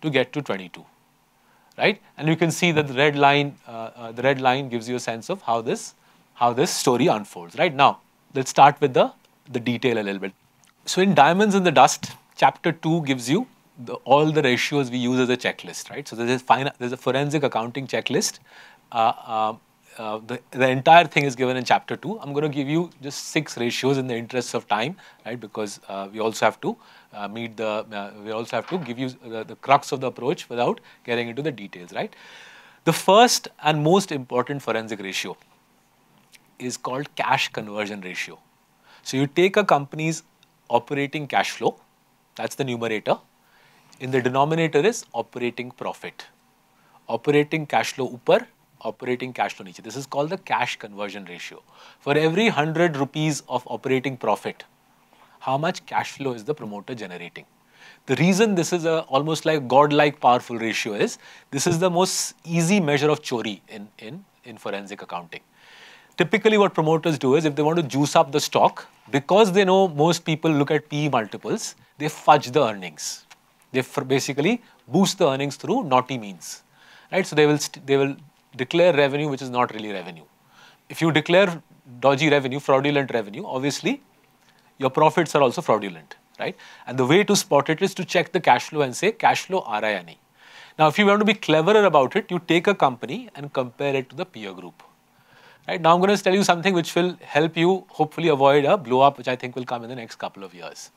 to get to 22, right? And you can see that the red line, uh, uh, the red line gives you a sense of how this, how this story unfolds, right? Now, let's start with the, the detail a little bit. So in Diamonds in the Dust, chapter 2 gives you the, all the ratios we use as a checklist, right? So there's a, there's a forensic accounting checklist. Uh, uh uh, the, the entire thing is given in chapter 2. I'm going to give you just six ratios in the interest of time, right? Because uh, we also have to uh, meet the, uh, we also have to give you the, the crux of the approach without getting into the details, right? The first and most important forensic ratio is called cash conversion ratio. So you take a company's operating cash flow, that's the numerator. In the denominator is operating profit. Operating cash flow upper, operating cash flow. This is called the cash conversion ratio. For every 100 rupees of operating profit, how much cash flow is the promoter generating? The reason this is a almost like godlike powerful ratio is this is the most easy measure of chori in, in, in forensic accounting. Typically what promoters do is if they want to juice up the stock, because they know most people look at PE multiples, they fudge the earnings. They basically boost the earnings through naughty means. Right? So they will, they will declare revenue which is not really revenue. If you declare dodgy revenue, fraudulent revenue, obviously your profits are also fraudulent, right? And the way to spot it is to check the cash flow and say cash flow RINE. Now, if you want to be cleverer about it, you take a company and compare it to the peer group. Right? Now, I'm going to tell you something which will help you hopefully avoid a blow up, which I think will come in the next couple of years.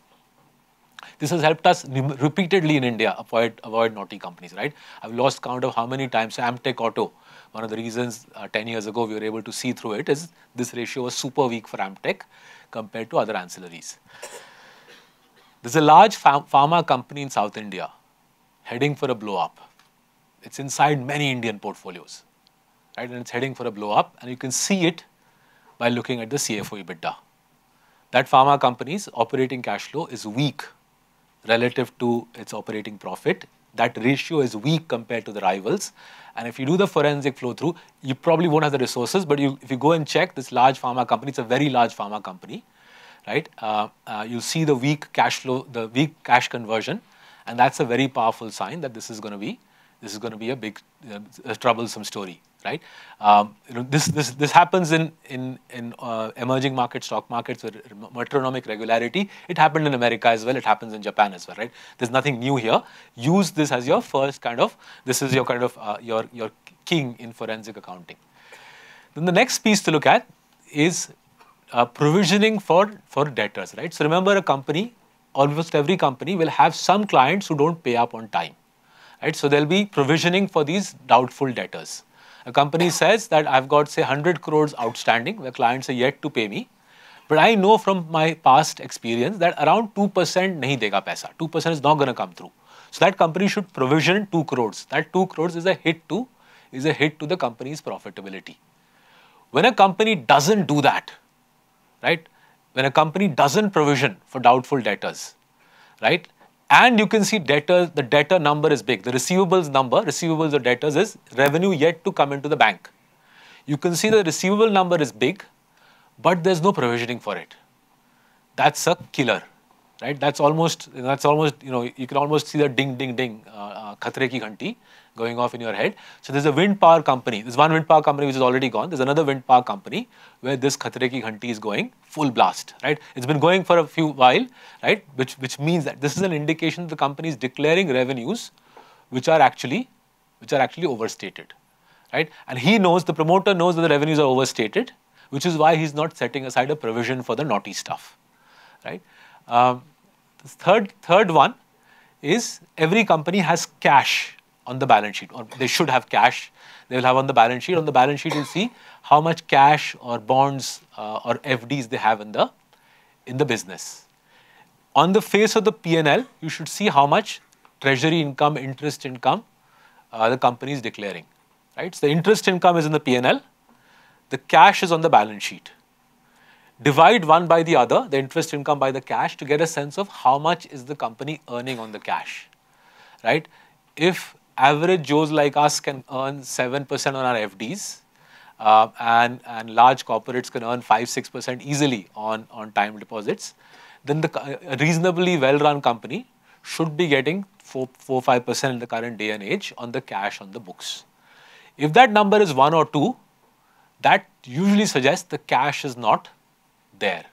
This has helped us repeatedly in India avoid, avoid naughty companies, right? I've lost count of how many times Amtek Auto one of the reasons uh, 10 years ago we were able to see through it is this ratio was super weak for Amtek compared to other ancillaries. There's a large pharma company in South India heading for a blow up. It's inside many Indian portfolios, right? And it's heading for a blow up, and you can see it by looking at the CFO EBITDA. That pharma company's operating cash flow is weak relative to its operating profit that ratio is weak compared to the rivals. And if you do the forensic flow through, you probably won't have the resources, but you, if you go and check this large pharma company, it's a very large pharma company, right? Uh, uh, you see the weak cash flow, the weak cash conversion, and that's a very powerful sign that this is going to be, this is going to be a big, uh, troublesome story right? Um, you know, this, this, this happens in, in, in uh, emerging market stock markets with metronomic regularity. It happened in America as well. It happens in Japan as well, right? There's nothing new here. Use this as your first kind of, this is your kind of, uh, your, your king in forensic accounting. Then the next piece to look at is uh, provisioning for, for debtors, right? So remember a company, almost every company will have some clients who don't pay up on time, right? So there'll be provisioning for these doubtful debtors A company says that I've got, say, 100 crores outstanding, where clients are yet to pay me. But I know from my past experience that around 2% nahi dega paisa. 2% is not going to come through. So that company should provision 2 crores. That 2 crores is a hit to is a hit to the company's profitability. When a company doesn't do that, right? When a company doesn't provision for doubtful debtors, right? And you can see debtors, the debtor number is big. The receivables number, receivables or debtors is revenue yet to come into the bank. You can see the receivable number is big, but there's no provisioning for it. That's a killer, right? That's almost, that's almost, you know, you can almost see the ding, ding, ding, uh, uh, khatre ki ghanti going off in your head. So there's a wind power company. There's one wind power company which is already gone. There's another wind power company where this khatre ki ghanti is going full blast, right? It's been going for a few while, right? Which, which means that this is an indication that the company is declaring revenues which are actually, which are actually overstated, right? And he knows, the promoter knows that the revenues are overstated, which is why he's not setting aside a provision for the naughty stuff, right? Um, third, third one is every company has cash on the balance sheet, or they should have cash. They will have on the balance sheet. On the balance sheet, you'll see how much cash or bonds uh, or FDs they have in the in the business. On the face of the P&L, you should see how much treasury income, interest income uh, the company is declaring. Right? So the interest income is in the P&L. The cash is on the balance sheet. Divide one by the other, the interest income by the cash, to get a sense of how much is the company earning on the cash. Right? If average Joes like us can earn 7% on our FDs, uh, and, and large corporates can earn 5 6% easily on, on time deposits, then the a reasonably well run company should be getting 4, 4 5% in the current day and age on the cash on the books. If that number is 1 or 2, that usually suggests the cash is not there.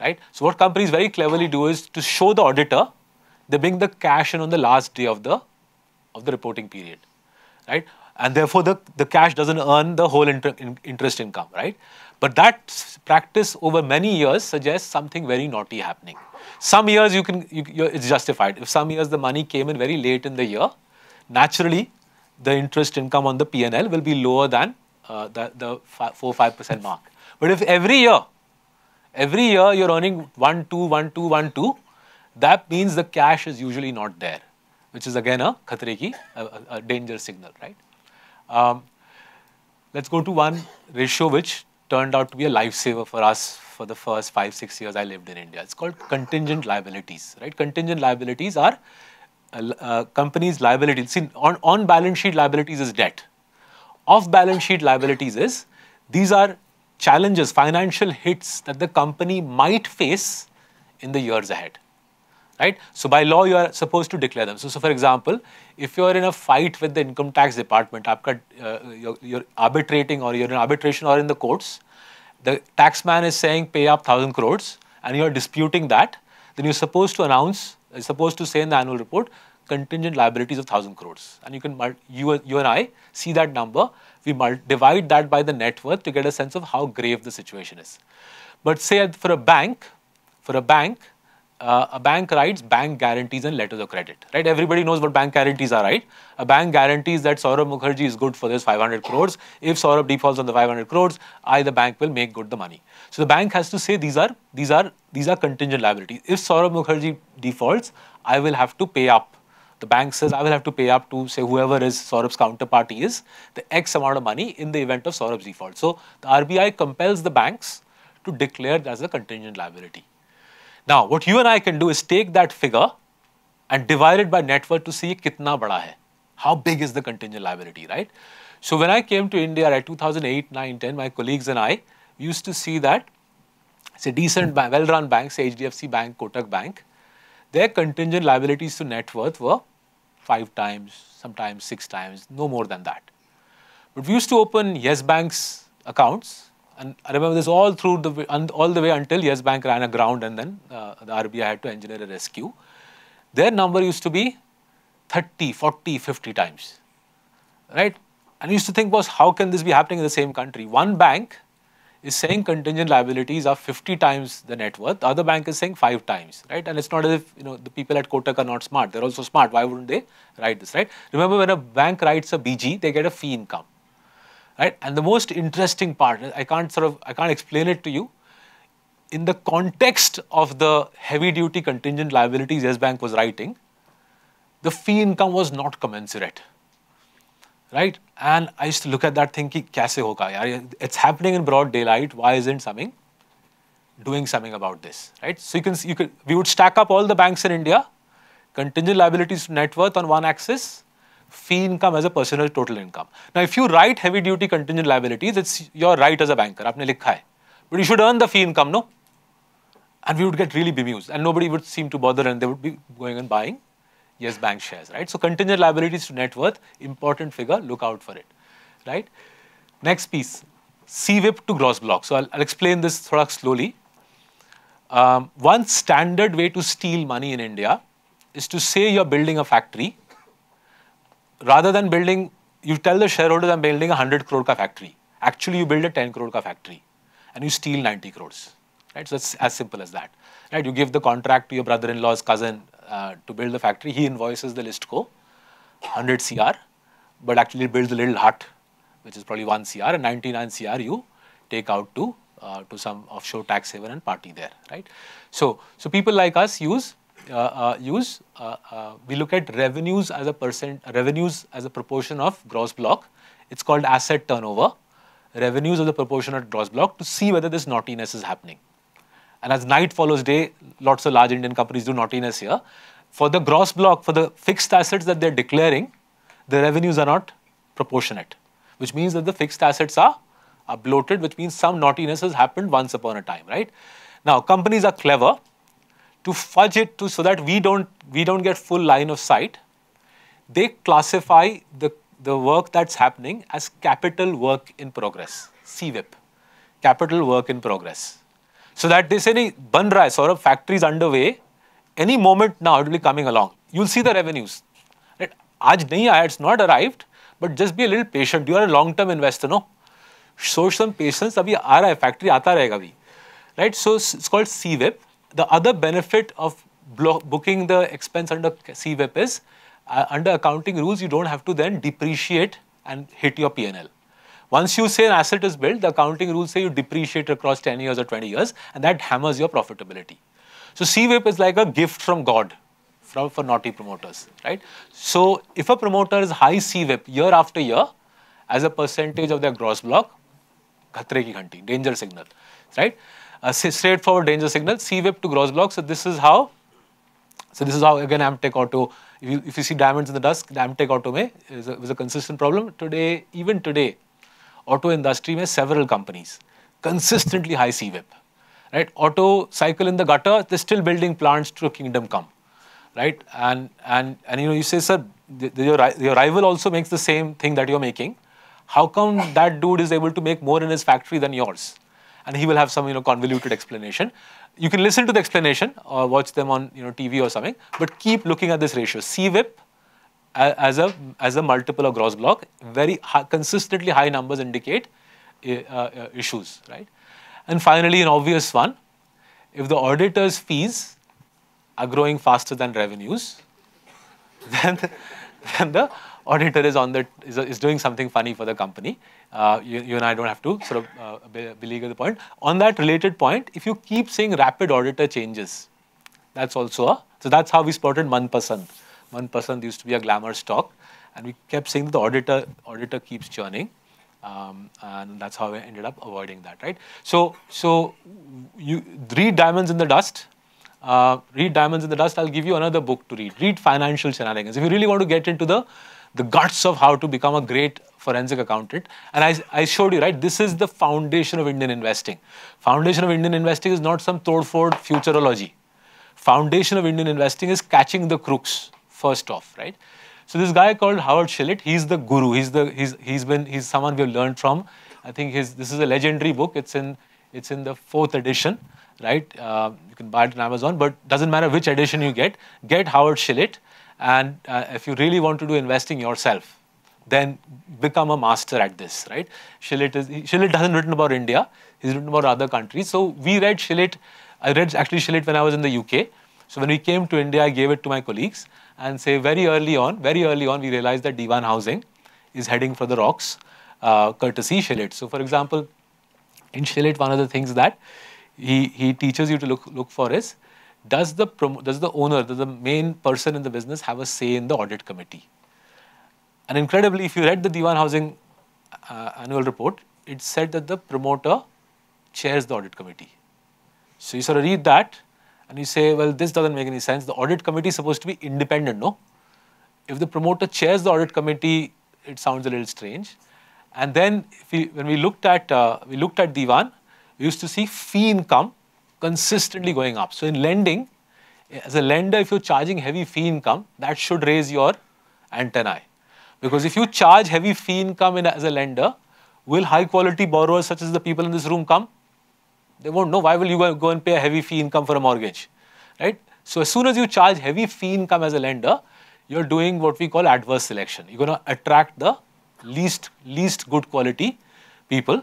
Right? So, what companies very cleverly do is to show the auditor, they bring the cash in on the last day of the of the reporting period, right? And therefore, the, the cash doesn't earn the whole inter, in, interest income, right? But that practice over many years suggests something very naughty happening. Some years you can, you, it's justified. If some years the money came in very late in the year, naturally the interest income on the P&L will be lower than uh, the, the 4 5% mark. But if every year, every year you're earning 1, 2, 1, 2, 1, 2, that means the cash is usually not there which is again a khatre ki, a, a danger signal, right? Um, let's go to one ratio which turned out to be a lifesaver for us for the first five, six years I lived in India. It's called contingent liabilities, right? Contingent liabilities are uh, uh, companies' liabilities. See, on, on balance sheet liabilities is debt. Off balance sheet liabilities is these are challenges, financial hits that the company might face in the years ahead right? So by law, you are supposed to declare them. So, so for example, if you are in a fight with the income tax department, uh, you're, you're, arbitrating or you're in arbitration or in the courts, the taxman is saying pay up 1000 crores and you're disputing that, then you're supposed to announce, you're supposed to say in the annual report, contingent liabilities of 1000 crores. And you can, you, you and I see that number, we divide that by the net worth to get a sense of how grave the situation is. But say for a bank, for a bank, uh, a bank writes bank guarantees and letters of credit, right? Everybody knows what bank guarantees are, right? A bank guarantees that Saurabh Mukherjea is good for this 500 crores. If Saurabh defaults on the 500 crores, I, the bank, will make good the money. So the bank has to say these are these are these are contingent liabilities. If Saurabh Mukherjea defaults, I will have to pay up. The bank says I will have to pay up to say whoever is Saurabh's counterparty is the X amount of money in the event of Saurabh's default. So the RBI compels the banks to declare that as a contingent liability. Now, what you and I can do is take that figure and divide it by net worth to see kitna bada hai. How big is the contingent liability, right? So when I came to India at 2008, 9, 10, my colleagues and I used to see that say decent, well-run banks, say HDFC Bank, Kotak Bank, their contingent liabilities to net worth were five times, sometimes six times, no more than that. But we used to open Yes Bank's accounts and I remember this all through the all the way until Yes Bank ran aground and then uh, the RBI had to engineer a rescue. Their number used to be 30, 40, 50 times, right? And I used to think was how can this be happening in the same country? One bank is saying contingent liabilities are 50 times the net worth. The other bank is saying five times, right? And it's not as if you know the people at Kotak are not smart. They're also smart. Why wouldn't they write this, right? Remember when a bank writes a BG, they get a fee income right? And the most interesting part, I can't sort of, I can't explain it to you. In the context of the heavy duty contingent liabilities Yes Bank was writing, the fee income was not commensurate, right? And I used to look at that thinking, kaise hoga yaar? It's happening in broad daylight. Why isn't something doing something about this, right? So you can, you could, we would stack up all the banks in India, contingent liabilities net worth on one axis, fee income as a percentage total income. Now, if you write heavy duty contingent liabilities, it's your right as a banker. Likha hai. But you should earn the fee income, no? And we would get really bemused and nobody would seem to bother and they would be going and buying yes bank shares, right? So contingent liabilities to net worth, important figure, look out for it, right? Next piece, CWIP to gross block. So I'll, I'll explain this slowly. Um, one standard way to steal money in India is to say you're building a factory rather than building, you tell the shareholders I'm building a 100 crore ka factory. Actually, you build a 10 crore ka factory and you steal 90 crores. Right? So it's as simple as that. Right? You give the contract to your brother-in-law's cousin uh, to build the factory. He invoices the list co 100 CR, but actually builds a little hut, which is probably 1 CR, and 99 CR you take out to uh, to some offshore tax haven and party there, right? So, so people like us use Uh, uh, use, uh, uh, we look at revenues as a percent, revenues as a proportion of gross block. It's called asset turnover. Revenues as a proportion of gross block to see whether this naughtiness is happening. And as night follows day, lots of large Indian companies do naughtiness here. For the gross block, for the fixed assets that they're declaring, the revenues are not proportionate, which means that the fixed assets are, are bloated, which means some naughtiness has happened once upon a time, right? Now, companies are clever to fudge it to so that we don't we don't get full line of sight. They classify the the work that's happening as capital work in progress cwip capital work in progress. So that they say nahi ban raha hai of factories underway. Any moment now it will be coming along. You'll see the revenues. Right? aaj nahi aaya it's not arrived but just be a little patient. You are a long term investor no? Show some patience. abhi aa raha hai factory aata rahega right? So it's called cwip the other benefit of booking the expense under CWIP is uh, under accounting rules, you don't have to then depreciate and hit your PNL. Once you say an asset is built, the accounting rules say you depreciate across 10 years or 20 years, and that hammers your profitability. So CWIP is like a gift from God for, for naughty promoters, right? So if a promoter is high CWIP year after year, as a percentage of their gross block, khatre ki ghanti, danger signal, right? A straightforward danger signal, CWIP to gross block. So this is how, so this is how again Amtek Auto, if you, if you see diamonds in the dust, Amtek Auto mein is a, a consistent problem. Today, even today, auto industry mein several companies, consistently high CWIP. Right, auto cycle in the gutter, they're still building plants to kingdom come, right? And and and you know, you say, sir, the, the, your your rival also makes the same thing that you're making. How come that dude is able to make more in his factory than yours? And he will have some you know convoluted explanation. You can listen to the explanation or watch them on you know TV or something, but keep looking at this ratio. CWIP as a as a multiple of gross block, very high, consistently high numbers indicate uh, uh, issues, right? And finally, an obvious one: if the auditor's fees are growing faster than revenues, then then the auditor is on the is, is doing something funny for the company. Uh, you, you, and I don't have to sort of uh, beleaguer the point. On that related point, if you keep saying rapid auditor changes, that's also a so that's how we spotted Manpasand. Manpasand used to be a glamour stock, and we kept saying the auditor auditor keeps churning. Um, and that's how we ended up avoiding that, right? So, so you read Diamonds in the Dust. Uh, read Diamonds in the Dust. I'll give you another book to read. Read Financial Shenanigans. If you really want to get into the the guts of how to become a great forensic accountant. And I, I showed you, right, this is the foundation of Indian investing. Foundation of Indian investing is not some Todford futurology. Foundation of Indian investing is catching the crooks first off, right? So this guy called Howard Schilit, he's the guru. He's the he's he's been he's someone we've learned from. I think his this is a legendary book. It's in it's in the fourth edition, right? Uh, you can buy it on Amazon, but doesn't matter which edition you get. Get Howard Schilit, and uh, if you really want to do investing yourself, then become a master at this, right? Schilit, is, Schilit hasn't written about India. He's written about other countries. So we read Schilit. I read actually Schilit when I was in the UK. So when we came to India, I gave it to my colleagues and say very early on, very early on, we realized that Dewan housing is heading for the rocks. uh, courtesy Schilit. So, for example, in Schilit, one of the things that he, he teaches you to look, look for is, does the, does the owner, does the main person in the business have a say in the audit committee? And incredibly, if you read the Dewan Housing uh, annual report, it said that the promoter chairs the audit committee. So you sort of read that and you say, well, this doesn't make any sense. The audit committee is supposed to be independent, no? If the promoter chairs the audit committee, it sounds a little strange. And then we, when we looked at uh, we looked at Dewan, we used to see fee income consistently going up. So in lending, as a lender, if you're charging heavy fee income, that should raise your antennae. Because if you charge heavy fee income in, as a lender, will high quality borrowers such as the people in this room come? They won't know. Why will you go and pay a heavy fee income for a mortgage? Right? So as soon as you charge heavy fee income as a lender, you're doing what we call adverse selection. You're going to attract the least, least good quality people.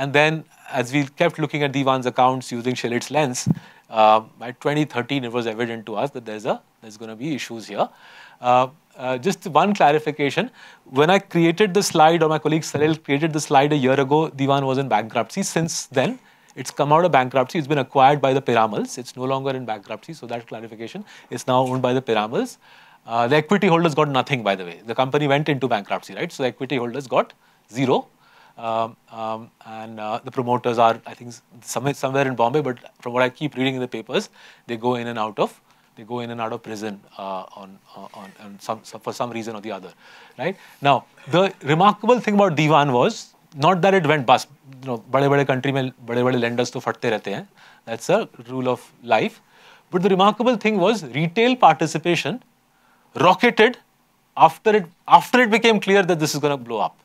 And then as we kept looking at Dewan's accounts using Schilit's lens, uh, by 2013 it was evident to us that there's a there's going to be issues here. Uh, uh, just one clarification. When I created the slide, or my colleague Salil created the slide a year ago, Dewan was in bankruptcy. Since then, it's come out of bankruptcy. It's been acquired by the Piramals. It's no longer in bankruptcy. So that clarification is now owned by the Piramals. Uh, the equity holders got nothing, by the way. The company went into bankruptcy, right? So the equity holders got zero. Um, um, and uh, the promoters are, I think, somewhere in Bombay, but from what I keep reading in the papers, they go in and out of they go in and out of prison uh, on, uh, on, on some, some, for some reason or the other, right? Now, the remarkable thing about Dewan was not that it went bust. You know, बड़े बड़े country में बड़े बड़े lenders to फटते रहते हैं. That's a rule of life. But the remarkable thing was retail participation rocketed after it after it became clear that this is going to blow up.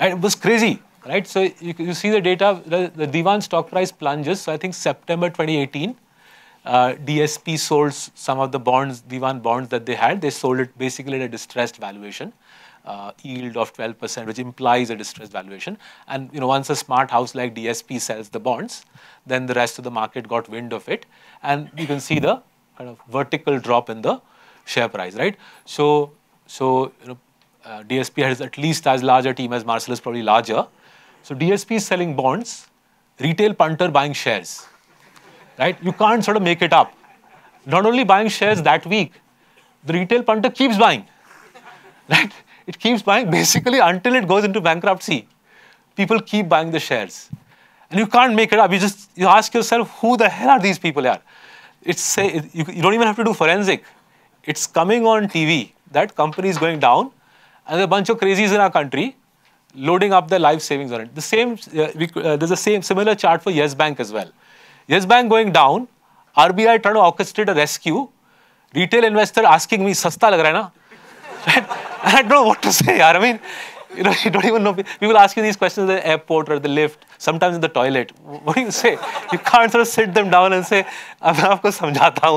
It was crazy. Right? So you, you see the data. The, the stock price plunges. So I think September 2018 uh, DSP sold some of the bonds, Dewan bonds that they had. They sold it basically at a distressed valuation, uh, yield of 12%, which implies a distressed valuation. And you know, once a smart house like DSP sells the bonds, then the rest of the market got wind of it, and you can see the kind of vertical drop in the share price, right? So, so you know, uh, DSP has at least as large a team as Marcel Marcellus, probably larger. So DSP is selling bonds, retail punter buying shares right? You can't sort of make it up. Not only buying shares that week, the retail punter keeps buying, right? It keeps buying basically until it goes into bankruptcy. People keep buying the shares. And you can't make it up. You just you ask yourself, who the hell are these people here? It's say you, you don't even have to do forensic. It's coming on TV that company is going down, and a bunch of crazies in our country loading up their life savings on it. The same, uh, we, uh, there's a same similar chart for Yes Bank as well. Yes Bank going down, RBI trying to orchestrate a rescue, retail investor asking me, sasta lag raha na? and I don't know what to say, I mean, you know, you don't even know. People ask you these questions at the airport or the lift, sometimes in the toilet. What do you say? You can't sort of sit them down and say, "अब मैं आपको समझाता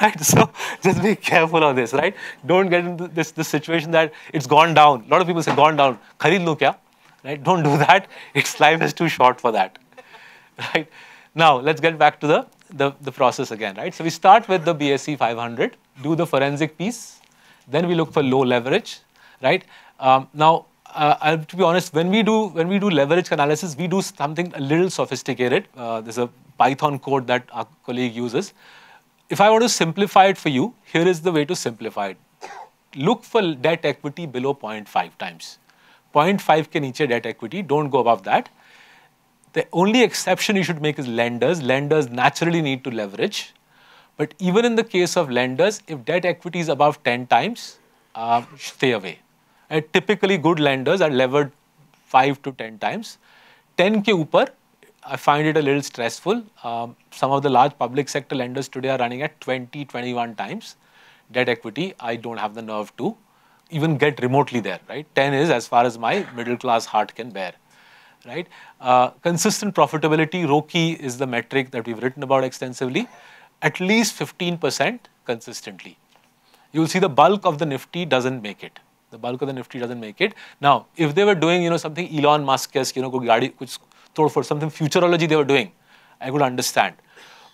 right? So just be careful of this, right? Don't get into this this situation that it's gone down. A lot of people say gone down. खरीद लूँ Right? Don't do that. Its life is too short for that. Right? Now let's get back to the the, the process again, right? So we start with the BSE 500, do the forensic piece, then we look for low leverage, right? Um, now, uh, to be honest, when we do when we do leverage analysis, we do something a little sophisticated. Uh, there's a Python code that our colleague uses. If I want to simplify it for you, here is the way to simplify it. Look for debt equity below 0.5 times. 0.5 ke niche debt equity, don't go above that. The only exception you should make is lenders. Lenders naturally need to leverage. But even in the case of lenders, if debt equity is above 10 times, uh, stay away. Typically, good lenders are levered 5 to 10 times. 10 ke upar, I find it a little stressful. Um, some of the large public sector lenders today are running at 20, 21 times debt equity. I don't have the nerve to even get remotely there, right? 10 is as far as my middle class heart can bear right? Uh, consistent profitability, ROCE is the metric that we've written about extensively, at least 15% consistently. You'll see the bulk of the Nifty doesn't make it. The bulk of the Nifty doesn't make it. Now, if they were doing, you know, something Elon Musk-esque, you know, which for something futurology they were doing, I could understand.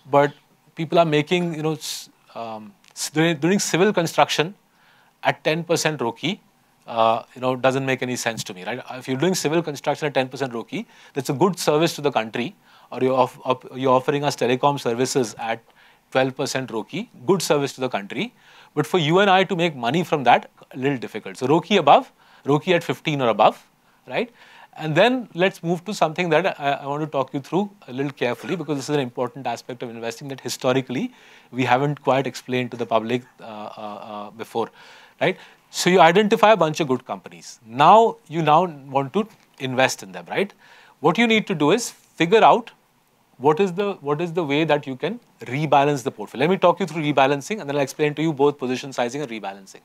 But people are making, you know, um, civil construction at 10% ROCE, uh, you know, doesn't make any sense to me, right? If you're doing civil construction at 10% ROCE, that's a good service to the country, or you're, off, you're offering us telecom services at 12% ROCE, good service to the country. But for you and I to make money from that, a little difficult. So ROCE above, ROCE at 15 or above, right? And then let's move to something that I, I, want to talk you through a little carefully because this is an important aspect of investing that historically we haven't quite explained to the public uh, uh, uh, before, right? So you identify a bunch of good companies. Now you now want to invest in them, right? What you need to do is figure out what is the what is the way that you can rebalance the portfolio. Let me talk you through rebalancing and then I'll explain to you both position sizing and rebalancing.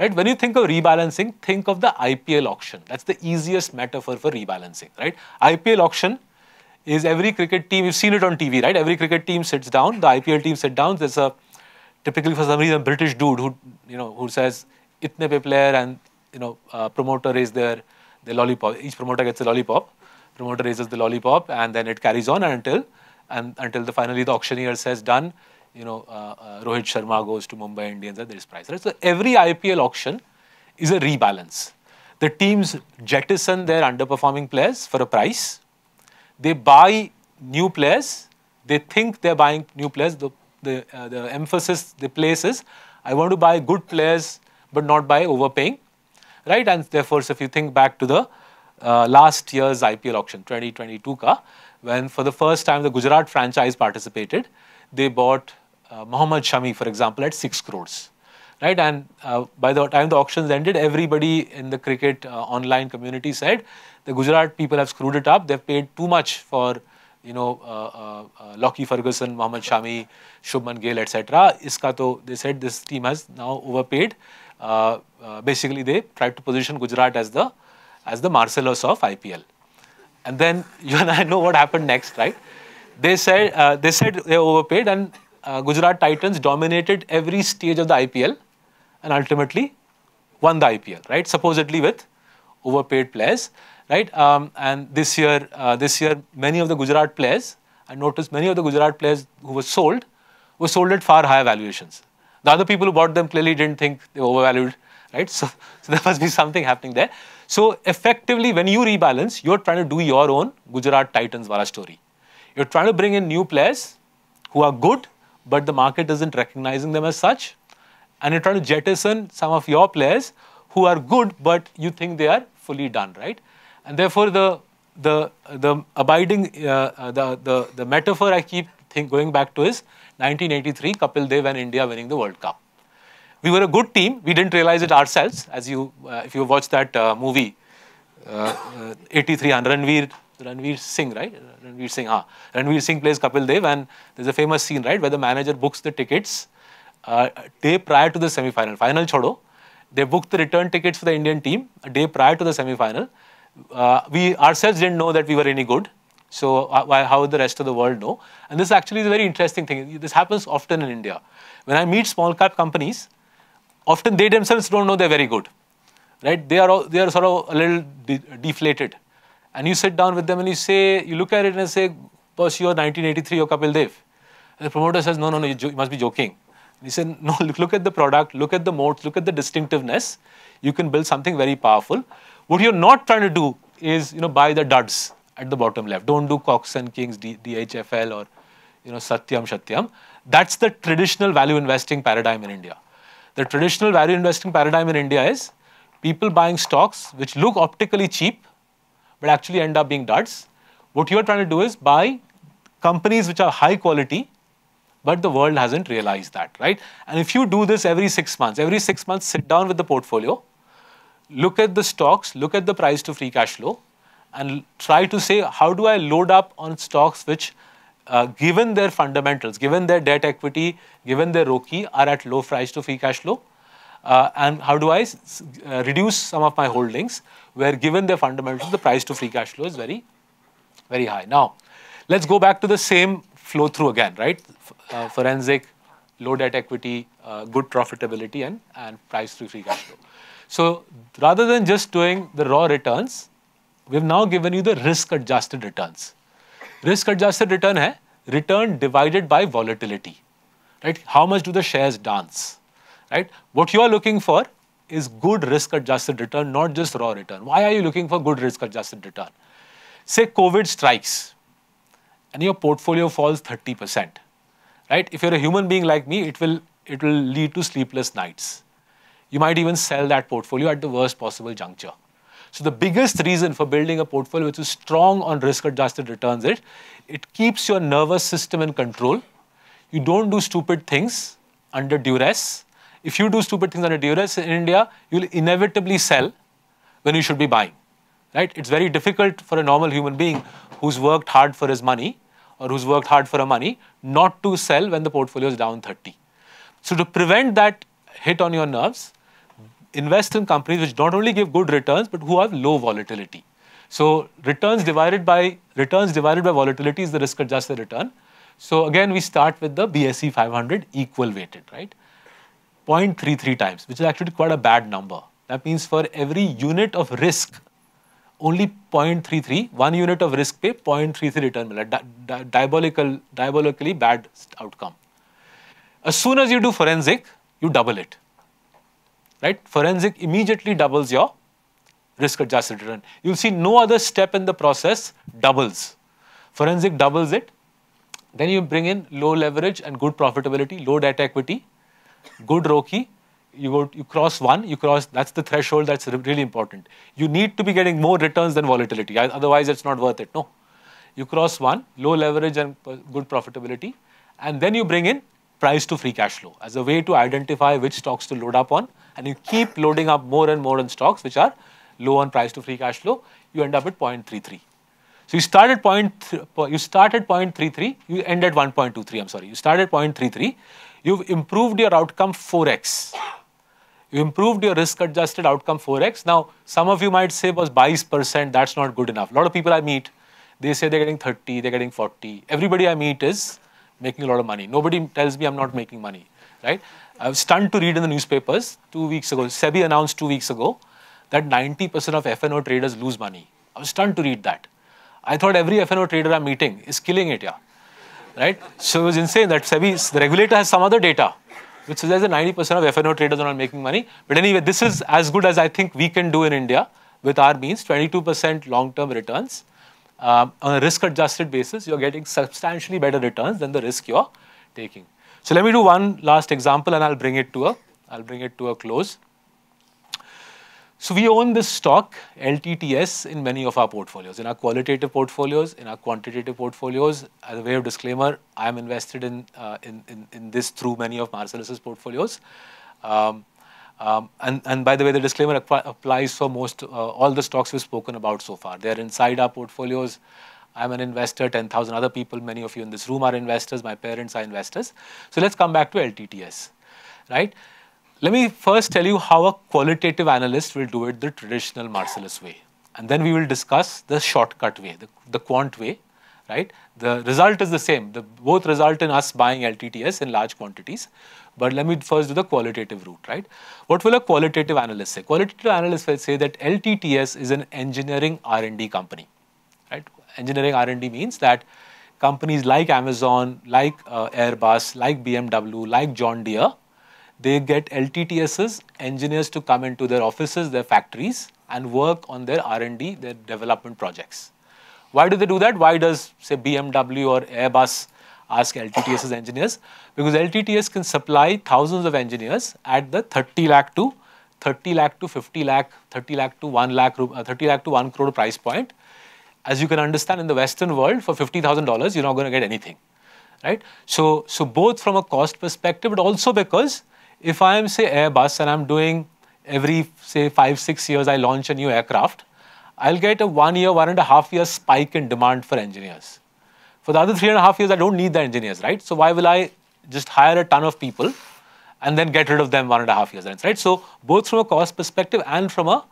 Right? When you think of rebalancing, think of the IPL auction. That's the easiest metaphor for rebalancing, right? IPL auction is every cricket team, you've seen it on TV, right? Every cricket team sits down, the IPL team sits down, there's a typically for some reason British dude who you know who says itne pe player and you know uh, promoter is their the lollipop. Each promoter gets a lollipop. Promoter raises the lollipop and then it carries on until and until the finally the auctioneer says done you know, uh, uh, Rohit Sharma goes to Mumbai Indians and there is price. Right? So every IPL auction is a rebalance. The teams jettison their underperforming players for a price. They buy new players. They think they're buying new players. The, the, uh, the emphasis they place is, I want to buy good players, but not by overpaying, right? And therefore, so if you think back to the uh, last year's IPL auction, 2022 ka, when for the first time the Gujarat franchise participated, they bought uh, Mohammad Shami, for example, at 6 crores. Right, and uh, by the time the auctions ended, everybody in the cricket uh, online community said the Gujarat people have screwed it up. They've paid too much for, you know, uh, Lockie Ferguson, Mohammad Shami, Shubman Gill, etc. Iska to, they said this team has now overpaid. basically, they tried to position Gujarat as the as the Marcellus of IPL. And then you and I know what happened next, right? They said uh, they said they overpaid, and uh, Gujarat Titans dominated every stage of the IPL and ultimately won the IPL, right? Supposedly with overpaid players, right? Um, and this year, uh, this year, many of the Gujarat players, I noticed many of the Gujarat players who were sold were sold at far higher valuations. The other people who bought them clearly didn't think they were overvalued, right? So, so there must be something happening there. So effectively, when you rebalance, you're trying to do your own Gujarat Titans wala story. You're trying to bring in new players who are good but the market isn't recognizing them as such. And you're trying to jettison some of your players who are good, but you think they are fully done, right? And therefore, the the the abiding uh, uh the, the the metaphor I keep think going back to is 1983 Kapil Dev and India winning the World Cup. We were a good team. We didn't realize it ourselves. As you, uh, if you watch that uh, movie, uh, uh 83 Ranveer Ranveer Singh, right? Ranveer Singh, ah. Ranveer Singh plays Kapil Dev, and there's a famous scene, right, where the manager books the tickets uh, day prior to the semi-final. Final chodo. They booked the return tickets for the Indian team a day prior to the semi-final. Uh, we ourselves didn't know that we were any good. So uh, how would the rest of the world know? And this actually is a very interesting thing. This happens often in India. When I meet small cap companies, often they themselves don't know they're very good, right? They are they are sort of a little de deflated and you sit down with them and you say, you look at it and say, boss, you're 1983, you're Kapil Dev. And the promoter says, no, no, no, you, you must be joking. And he said, no, look, look at the product, look at the moats, look at the distinctiveness. You can build something very powerful. What you're not trying to do is, you know, buy the duds at the bottom left. Don't do Cox and Kings, D, DHFL or, you know, Satyam, Satyam. That's the traditional value investing paradigm in India. The traditional value investing paradigm in India is people buying stocks which look optically cheap, but actually end up being duds. What you're trying to do is buy companies which are high quality, but the world hasn't realized that, right? And if you do this every six months, every six months, sit down with the portfolio, look at the stocks, look at the price to free cash flow, and try to say, how do I load up on stocks which, uh, given their fundamentals, given their debt equity, given their ROCE, are at low price to free cash flow, uh, and how do I uh, reduce some of my holdings where given their fundamentals, the price to free cash flow is very, very high. Now, let's go back to the same flow through again, right? Uh, forensic, low debt equity, uh, good profitability, and, and price to free cash flow. So rather than just doing the raw returns, we've now given you the risk adjusted returns. Risk adjusted return hai return divided by volatility, right? How much do the shares dance, right? What you are looking for is good risk adjusted return, not just raw return. Why are you looking for good risk adjusted return? Say COVID strikes and your portfolio falls 30%. Right? If you're a human being like me, it will it will lead to sleepless nights. You might even sell that portfolio at the worst possible juncture. So the biggest reason for building a portfolio which is strong on risk-adjusted returns is it keeps your nervous system in control. You don't do stupid things under duress. If you do stupid things under duress in India, you'll inevitably sell when you should be buying. Right? It's very difficult for a normal human being who's worked hard for his money or who's worked hard for a money not to sell when the portfolio is down 30. So to prevent that hit on your nerves, invest in companies which not only give good returns but who have low volatility. So returns divided by returns divided by volatility is the risk adjusted return. So again we start with the BSE 500 equal weighted, right? 0.33 times, which is actually quite a bad number. That means for every unit of risk, only 0.33, one unit of risk pay, 0.33 return, di di diabolical, diabolically bad outcome. As soon as you do forensic, you double it right? Forensic immediately doubles your risk adjusted return. You'll see no other step in the process doubles. Forensic doubles it. Then you bring in low leverage and good profitability, low debt equity, good ROCE. You go, you cross one, you cross, that's the threshold that's really important. You need to be getting more returns than volatility, otherwise it's not worth it, no. You cross one, low leverage and good profitability, and then you bring in price to free cash flow as a way to identify which stocks to load up on and you keep loading up more and more on stocks which are low on price to free cash flow, you end up at 0.33. So you start at point, you start at 0.33, you end at 1.23, I'm sorry. You start at 0.33, you've improved your outcome 4x. You improved your risk adjusted outcome 4x. Now, some of you might say was 20%, that's not good enough. A lot of people I meet, they say they're getting 30, they're getting 40. Everybody I meet is making a lot of money. Nobody tells me I'm not making money, right? I was stunned to read in the newspapers two weeks ago. SEBI announced two weeks ago that 90% of FNO traders lose money. I was stunned to read that. I thought every FNO trader I'm meeting is killing it, yeah. Right? So it was insane that SEBI, the regulator has some other data which suggests that 90% of FNO traders are not making money. But anyway, this is as good as I think we can do in India with our means, 22% long-term returns. Um, on a risk-adjusted basis, you're getting substantially better returns than the risk you're taking. So let me do one last example and I'll bring it to a, I'll bring it to a close. So we own this stock, LTTS, in many of our portfolios, in our qualitative portfolios, in our quantitative portfolios. As a way of disclaimer, I'm invested in, uh, in, in, in, this through many of Marcellus's portfolios. Um, um, and, and by the way, the disclaimer applies for most, uh, all the stocks we've spoken about so far. They're inside our portfolios. I'm an investor, 10,000 other people, many of you in this room are investors, my parents are investors. So let's come back to LTTS, right? Let me first tell you how a qualitative analyst will do it the traditional Marcellus way. And then we will discuss the shortcut way, the, the quant way, right? The result is the same. The, both result in us buying LTTS in large quantities. But let me first do the qualitative route, right? What will a qualitative analyst say? Qualitative analyst will say that LTTS is an engineering R&D company, right? engineering R&D means that companies like Amazon, like uh, Airbus, like BMW, like John Deere, they get LTTS's engineers to come into their offices, their factories, and work on their R&D, their development projects. Why do they do that? Why does, say, BMW or Airbus ask LTTS's engineers? Because LTTS can supply thousands of engineers at the 30 lakh to 30 lakh to 50 lakh, 30 lakh to 1 lakh, uh, 30 lakh to 1 crore price point as you can understand in the Western world, for $50,000, you're not going to get anything, right? So, so both from a cost perspective, but also because if I am, say, Airbus and I'm doing every, say, five, six years, I launch a new aircraft, I'll get a one year, one and a half year spike in demand for engineers. For the other three and a half years, I don't need the engineers, right? So why will I just hire a ton of people and then get rid of them one and a half years, right? So both from a cost perspective and from a,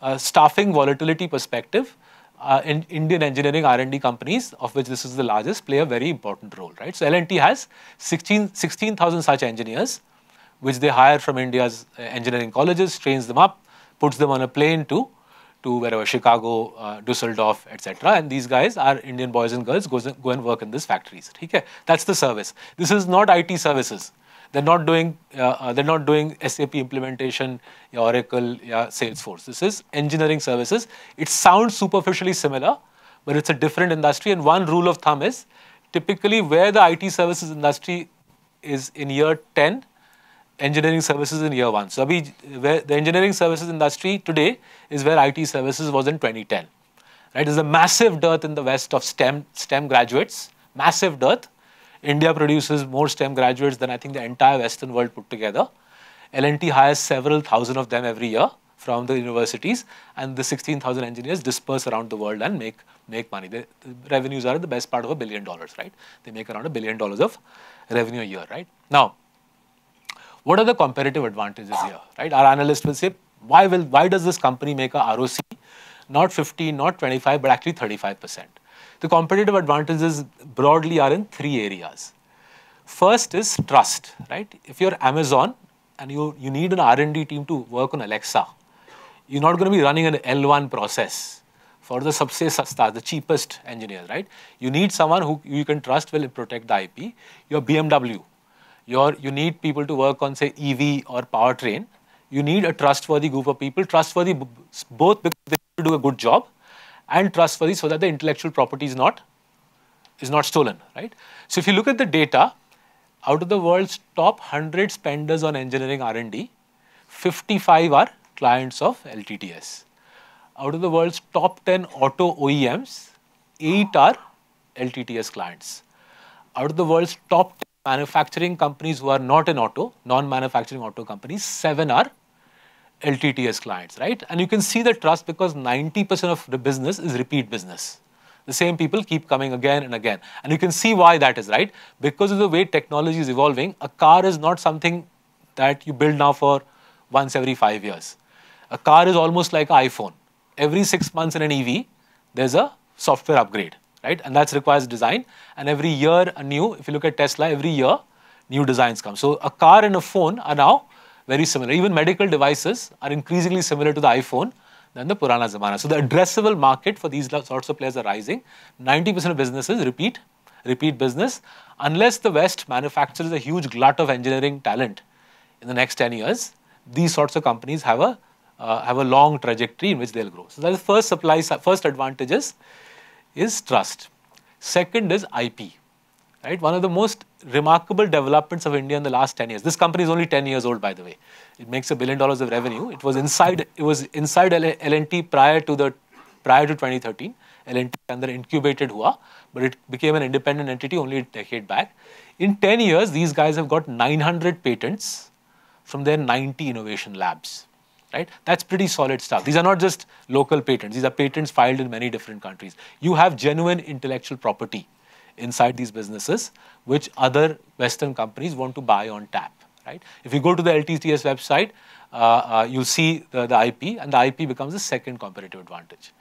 a staffing volatility perspective, uh, in Indian engineering R&D companies, of which this is the largest, play a very important role, right? So L&T has 16,000 16, such engineers, which they hire from India's uh, engineering colleges, trains them up, puts them on a plane to, to wherever, Chicago, uh, Dusseldorf, etc. And these guys are Indian boys and girls, goes, go and work in these factories, okay? That's the service. This is not IT services. They're not doing uh, uh, they're not doing SAP implementation, Oracle, Salesforce. This is engineering services. It sounds superficially similar, but it's a different industry. And one rule of thumb is typically where the IT services industry is in year 10, engineering services in year 1. So the engineering services industry today is where IT services was in 2010. Right? There's a massive dearth in the West of STEM, STEM graduates, massive dearth. India produces more STEM graduates than I think the entire Western world put together. L&T hires several thousand of them every year from the universities, and the 16,000 engineers disperse around the world and make, make money. The, the revenues are the best part of a billion dollars, right? They make around a billion dollars of revenue a year, right? Now, what are the comparative advantages here, right? Our analyst will say, why, will, why does this company make a ROC not 15, not 25, but actually 35%? The competitive advantages broadly are in three areas. First is trust, right? If you're Amazon and you, you need an R&D team to work on Alexa, you're not going to be running an L1 process for the subse sasta, the cheapest engineer, right? You need someone who you can trust will protect the IP. Your BMW, your, you need people to work on say EV or powertrain. You need a trustworthy group of people, trustworthy both because they do a good job and trustworthy so that the intellectual property is not, is not stolen, right? So if you look at the data, out of the world's top 100 spenders on engineering R&D, 55 are clients of LTTS. Out of the world's top 10 auto OEMs, 8 are LTTS clients. Out of the world's top 10 manufacturing companies who are not in auto, non-manufacturing auto companies, 7 are LTTS clients, right? And you can see the trust because 90% of the business is repeat business. The same people keep coming again and again. And you can see why that is, right? Because of the way technology is evolving, a car is not something that you build now for once every five years. A car is almost like an iPhone. Every six months in an EV, there's a software upgrade, right? And that requires design. And every year, a new, if you look at Tesla, every year, new designs come. So a car and a phone are now very similar. Even medical devices are increasingly similar to the iPhone than the Purana Zamana. So the addressable market for these sorts of players are rising. 90% of businesses repeat, repeat business. Unless the West manufactures a huge glut of engineering talent in the next 10 years, these sorts of companies have a uh, have a long trajectory in which they'll grow. So that's the first supply, first advantages is trust. Second is IP right? One of the most remarkable developments of India in the last 10 years. This company is only 10 years old, by the way. It makes a billion dollars of revenue. It was inside, it was inside L&T prior to the, prior to 2013. L&T under incubated hua, but it became an independent entity only a decade back. In 10 years, these guys have got 900 patents from their 90 innovation labs. Right? That's pretty solid stuff. These are not just local patents. These are patents filed in many different countries. You have genuine intellectual property inside these businesses, which other Western companies want to buy on tap. Right? If you go to the LTTS website, uh, uh, you see the, the IP, and the IP becomes the second competitive advantage.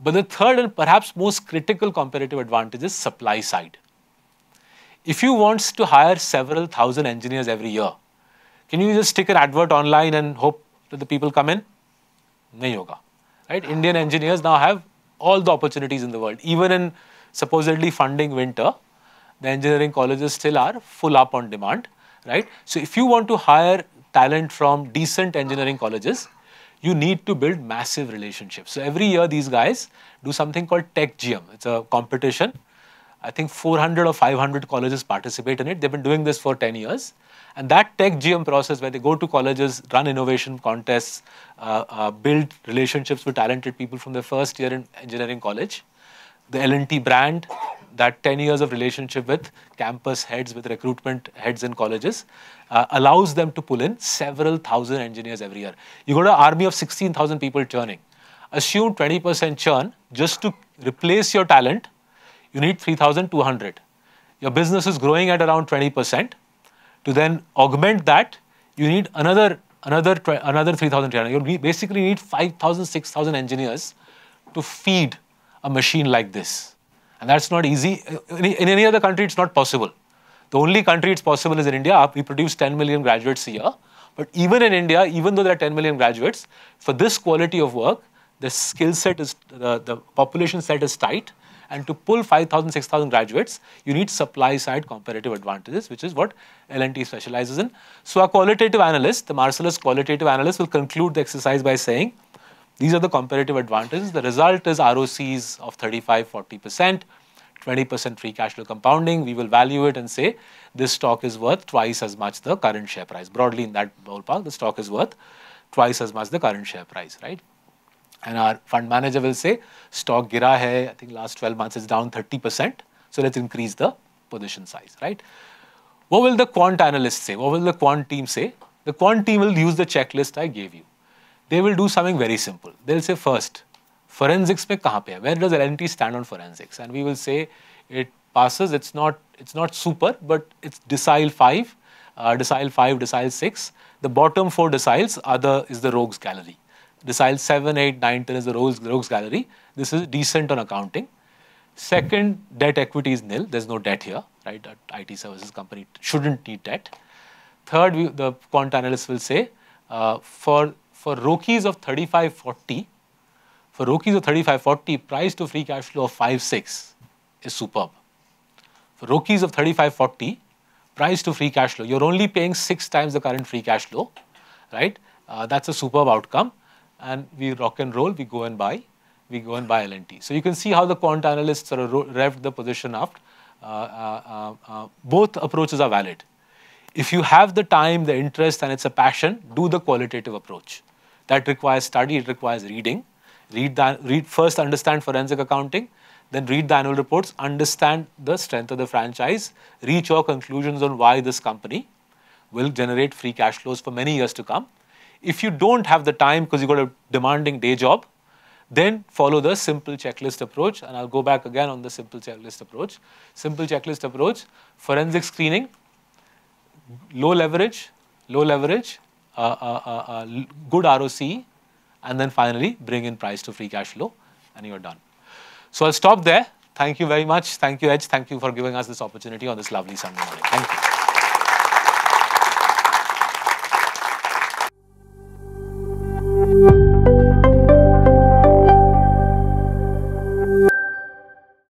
But the third and perhaps most critical competitive advantage is supply side. If you want to hire several thousand engineers every year, can you just stick an advert online and hope that the people come in? Hoga. Right? Indian engineers now have all the opportunities in the world, even in supposedly funding winter, the engineering colleges still are full up on demand, right? So if you want to hire talent from decent engineering colleges, you need to build massive relationships. So every year these guys do something called TECHgium. It's a competition. I think 400 or 500 colleges participate in it. They've been doing this for 10 years. And that TECHgium process where they go to colleges, run innovation contests, uh, uh, build relationships with talented people from their first year in engineering college, the L&T brand, that 10 years of relationship with campus heads, with recruitment heads in colleges, uh, allows them to pull in several thousand engineers every year. You got an army of 16,000 people churning. Assume 20% churn, just to replace your talent, you need 3,200. Your business is growing at around 20%. To then augment that, you need another another another 3,000. You basically need 5,000, 6,000 engineers to feed a machine like this. And that's not easy. In, in any other country, it's not possible. The only country it's possible is in India. We produce 10 million graduates a year. But even in India, even though there are 10 million graduates, for this quality of work, the skill set is, the, the population set is tight And to pull 5,000, 6,000 graduates, you need supply side comparative advantages, which is what L&T specializes in. So a qualitative analyst, the Marcellus qualitative analyst will conclude the exercise by saying, these are the comparative advantages. The result is ROCs of 35, 40%, 20% free cash flow compounding. We will value it and say this stock is worth twice as much the current share price. Broadly in that ballpark, the stock is worth twice as much the current share price, right? And our fund manager will say, stock gira hai, I think last 12 months is down 30%. So let's increase the position size, right? What will the quant analyst say? What will the quant team say? The quant team will use the checklist I gave you. They will do something very simple. They'll say first, forensics mein kahan pe hai? Where does L&T stand on forensics? And we will say it passes, it's not, it's not super, but it's decile 5, uh, decile 5, decile 6. The bottom four deciles are the, is the rogues gallery. Decile 7, 8, 9, 10 is the rogues, rogues gallery. This is decent on accounting. Second, debt equity is nil. There's no debt here, right? A IT services company shouldn't need debt. Third, we, the quant analyst will say uh, for for ROCEs of 35, 40, for ROCEs of 35, 40, price to free cash flow of 5, 6 is superb. For ROCEs of 35, 40, price to free cash flow, you're only paying six times the current free cash flow, right? Uh, that's a superb outcome and we rock and roll, we go and buy, we go and buy L&T. So you can see how the quant analysts sort of revved the position up. Uh, uh, uh, uh, both approaches are valid. If you have the time, the interest, and it's a passion, do the qualitative approach. That requires study, it requires reading. Read, the, read first, understand forensic accounting, then read the annual reports, understand the strength of the franchise, reach your conclusions on why this company will generate free cash flows for many years to come, if you don't have the time because you've got a demanding day job, then follow the simple checklist approach. And I'll go back again on the simple checklist approach. Simple checklist approach, forensic screening, low leverage, low leverage, uh, uh, uh, uh good ROC, and then finally bring in price to free cash flow, and you're done. So I'll stop there. Thank you very much. Thank you, Edge. Thank you for giving us this opportunity on this lovely Sunday morning. Thank you.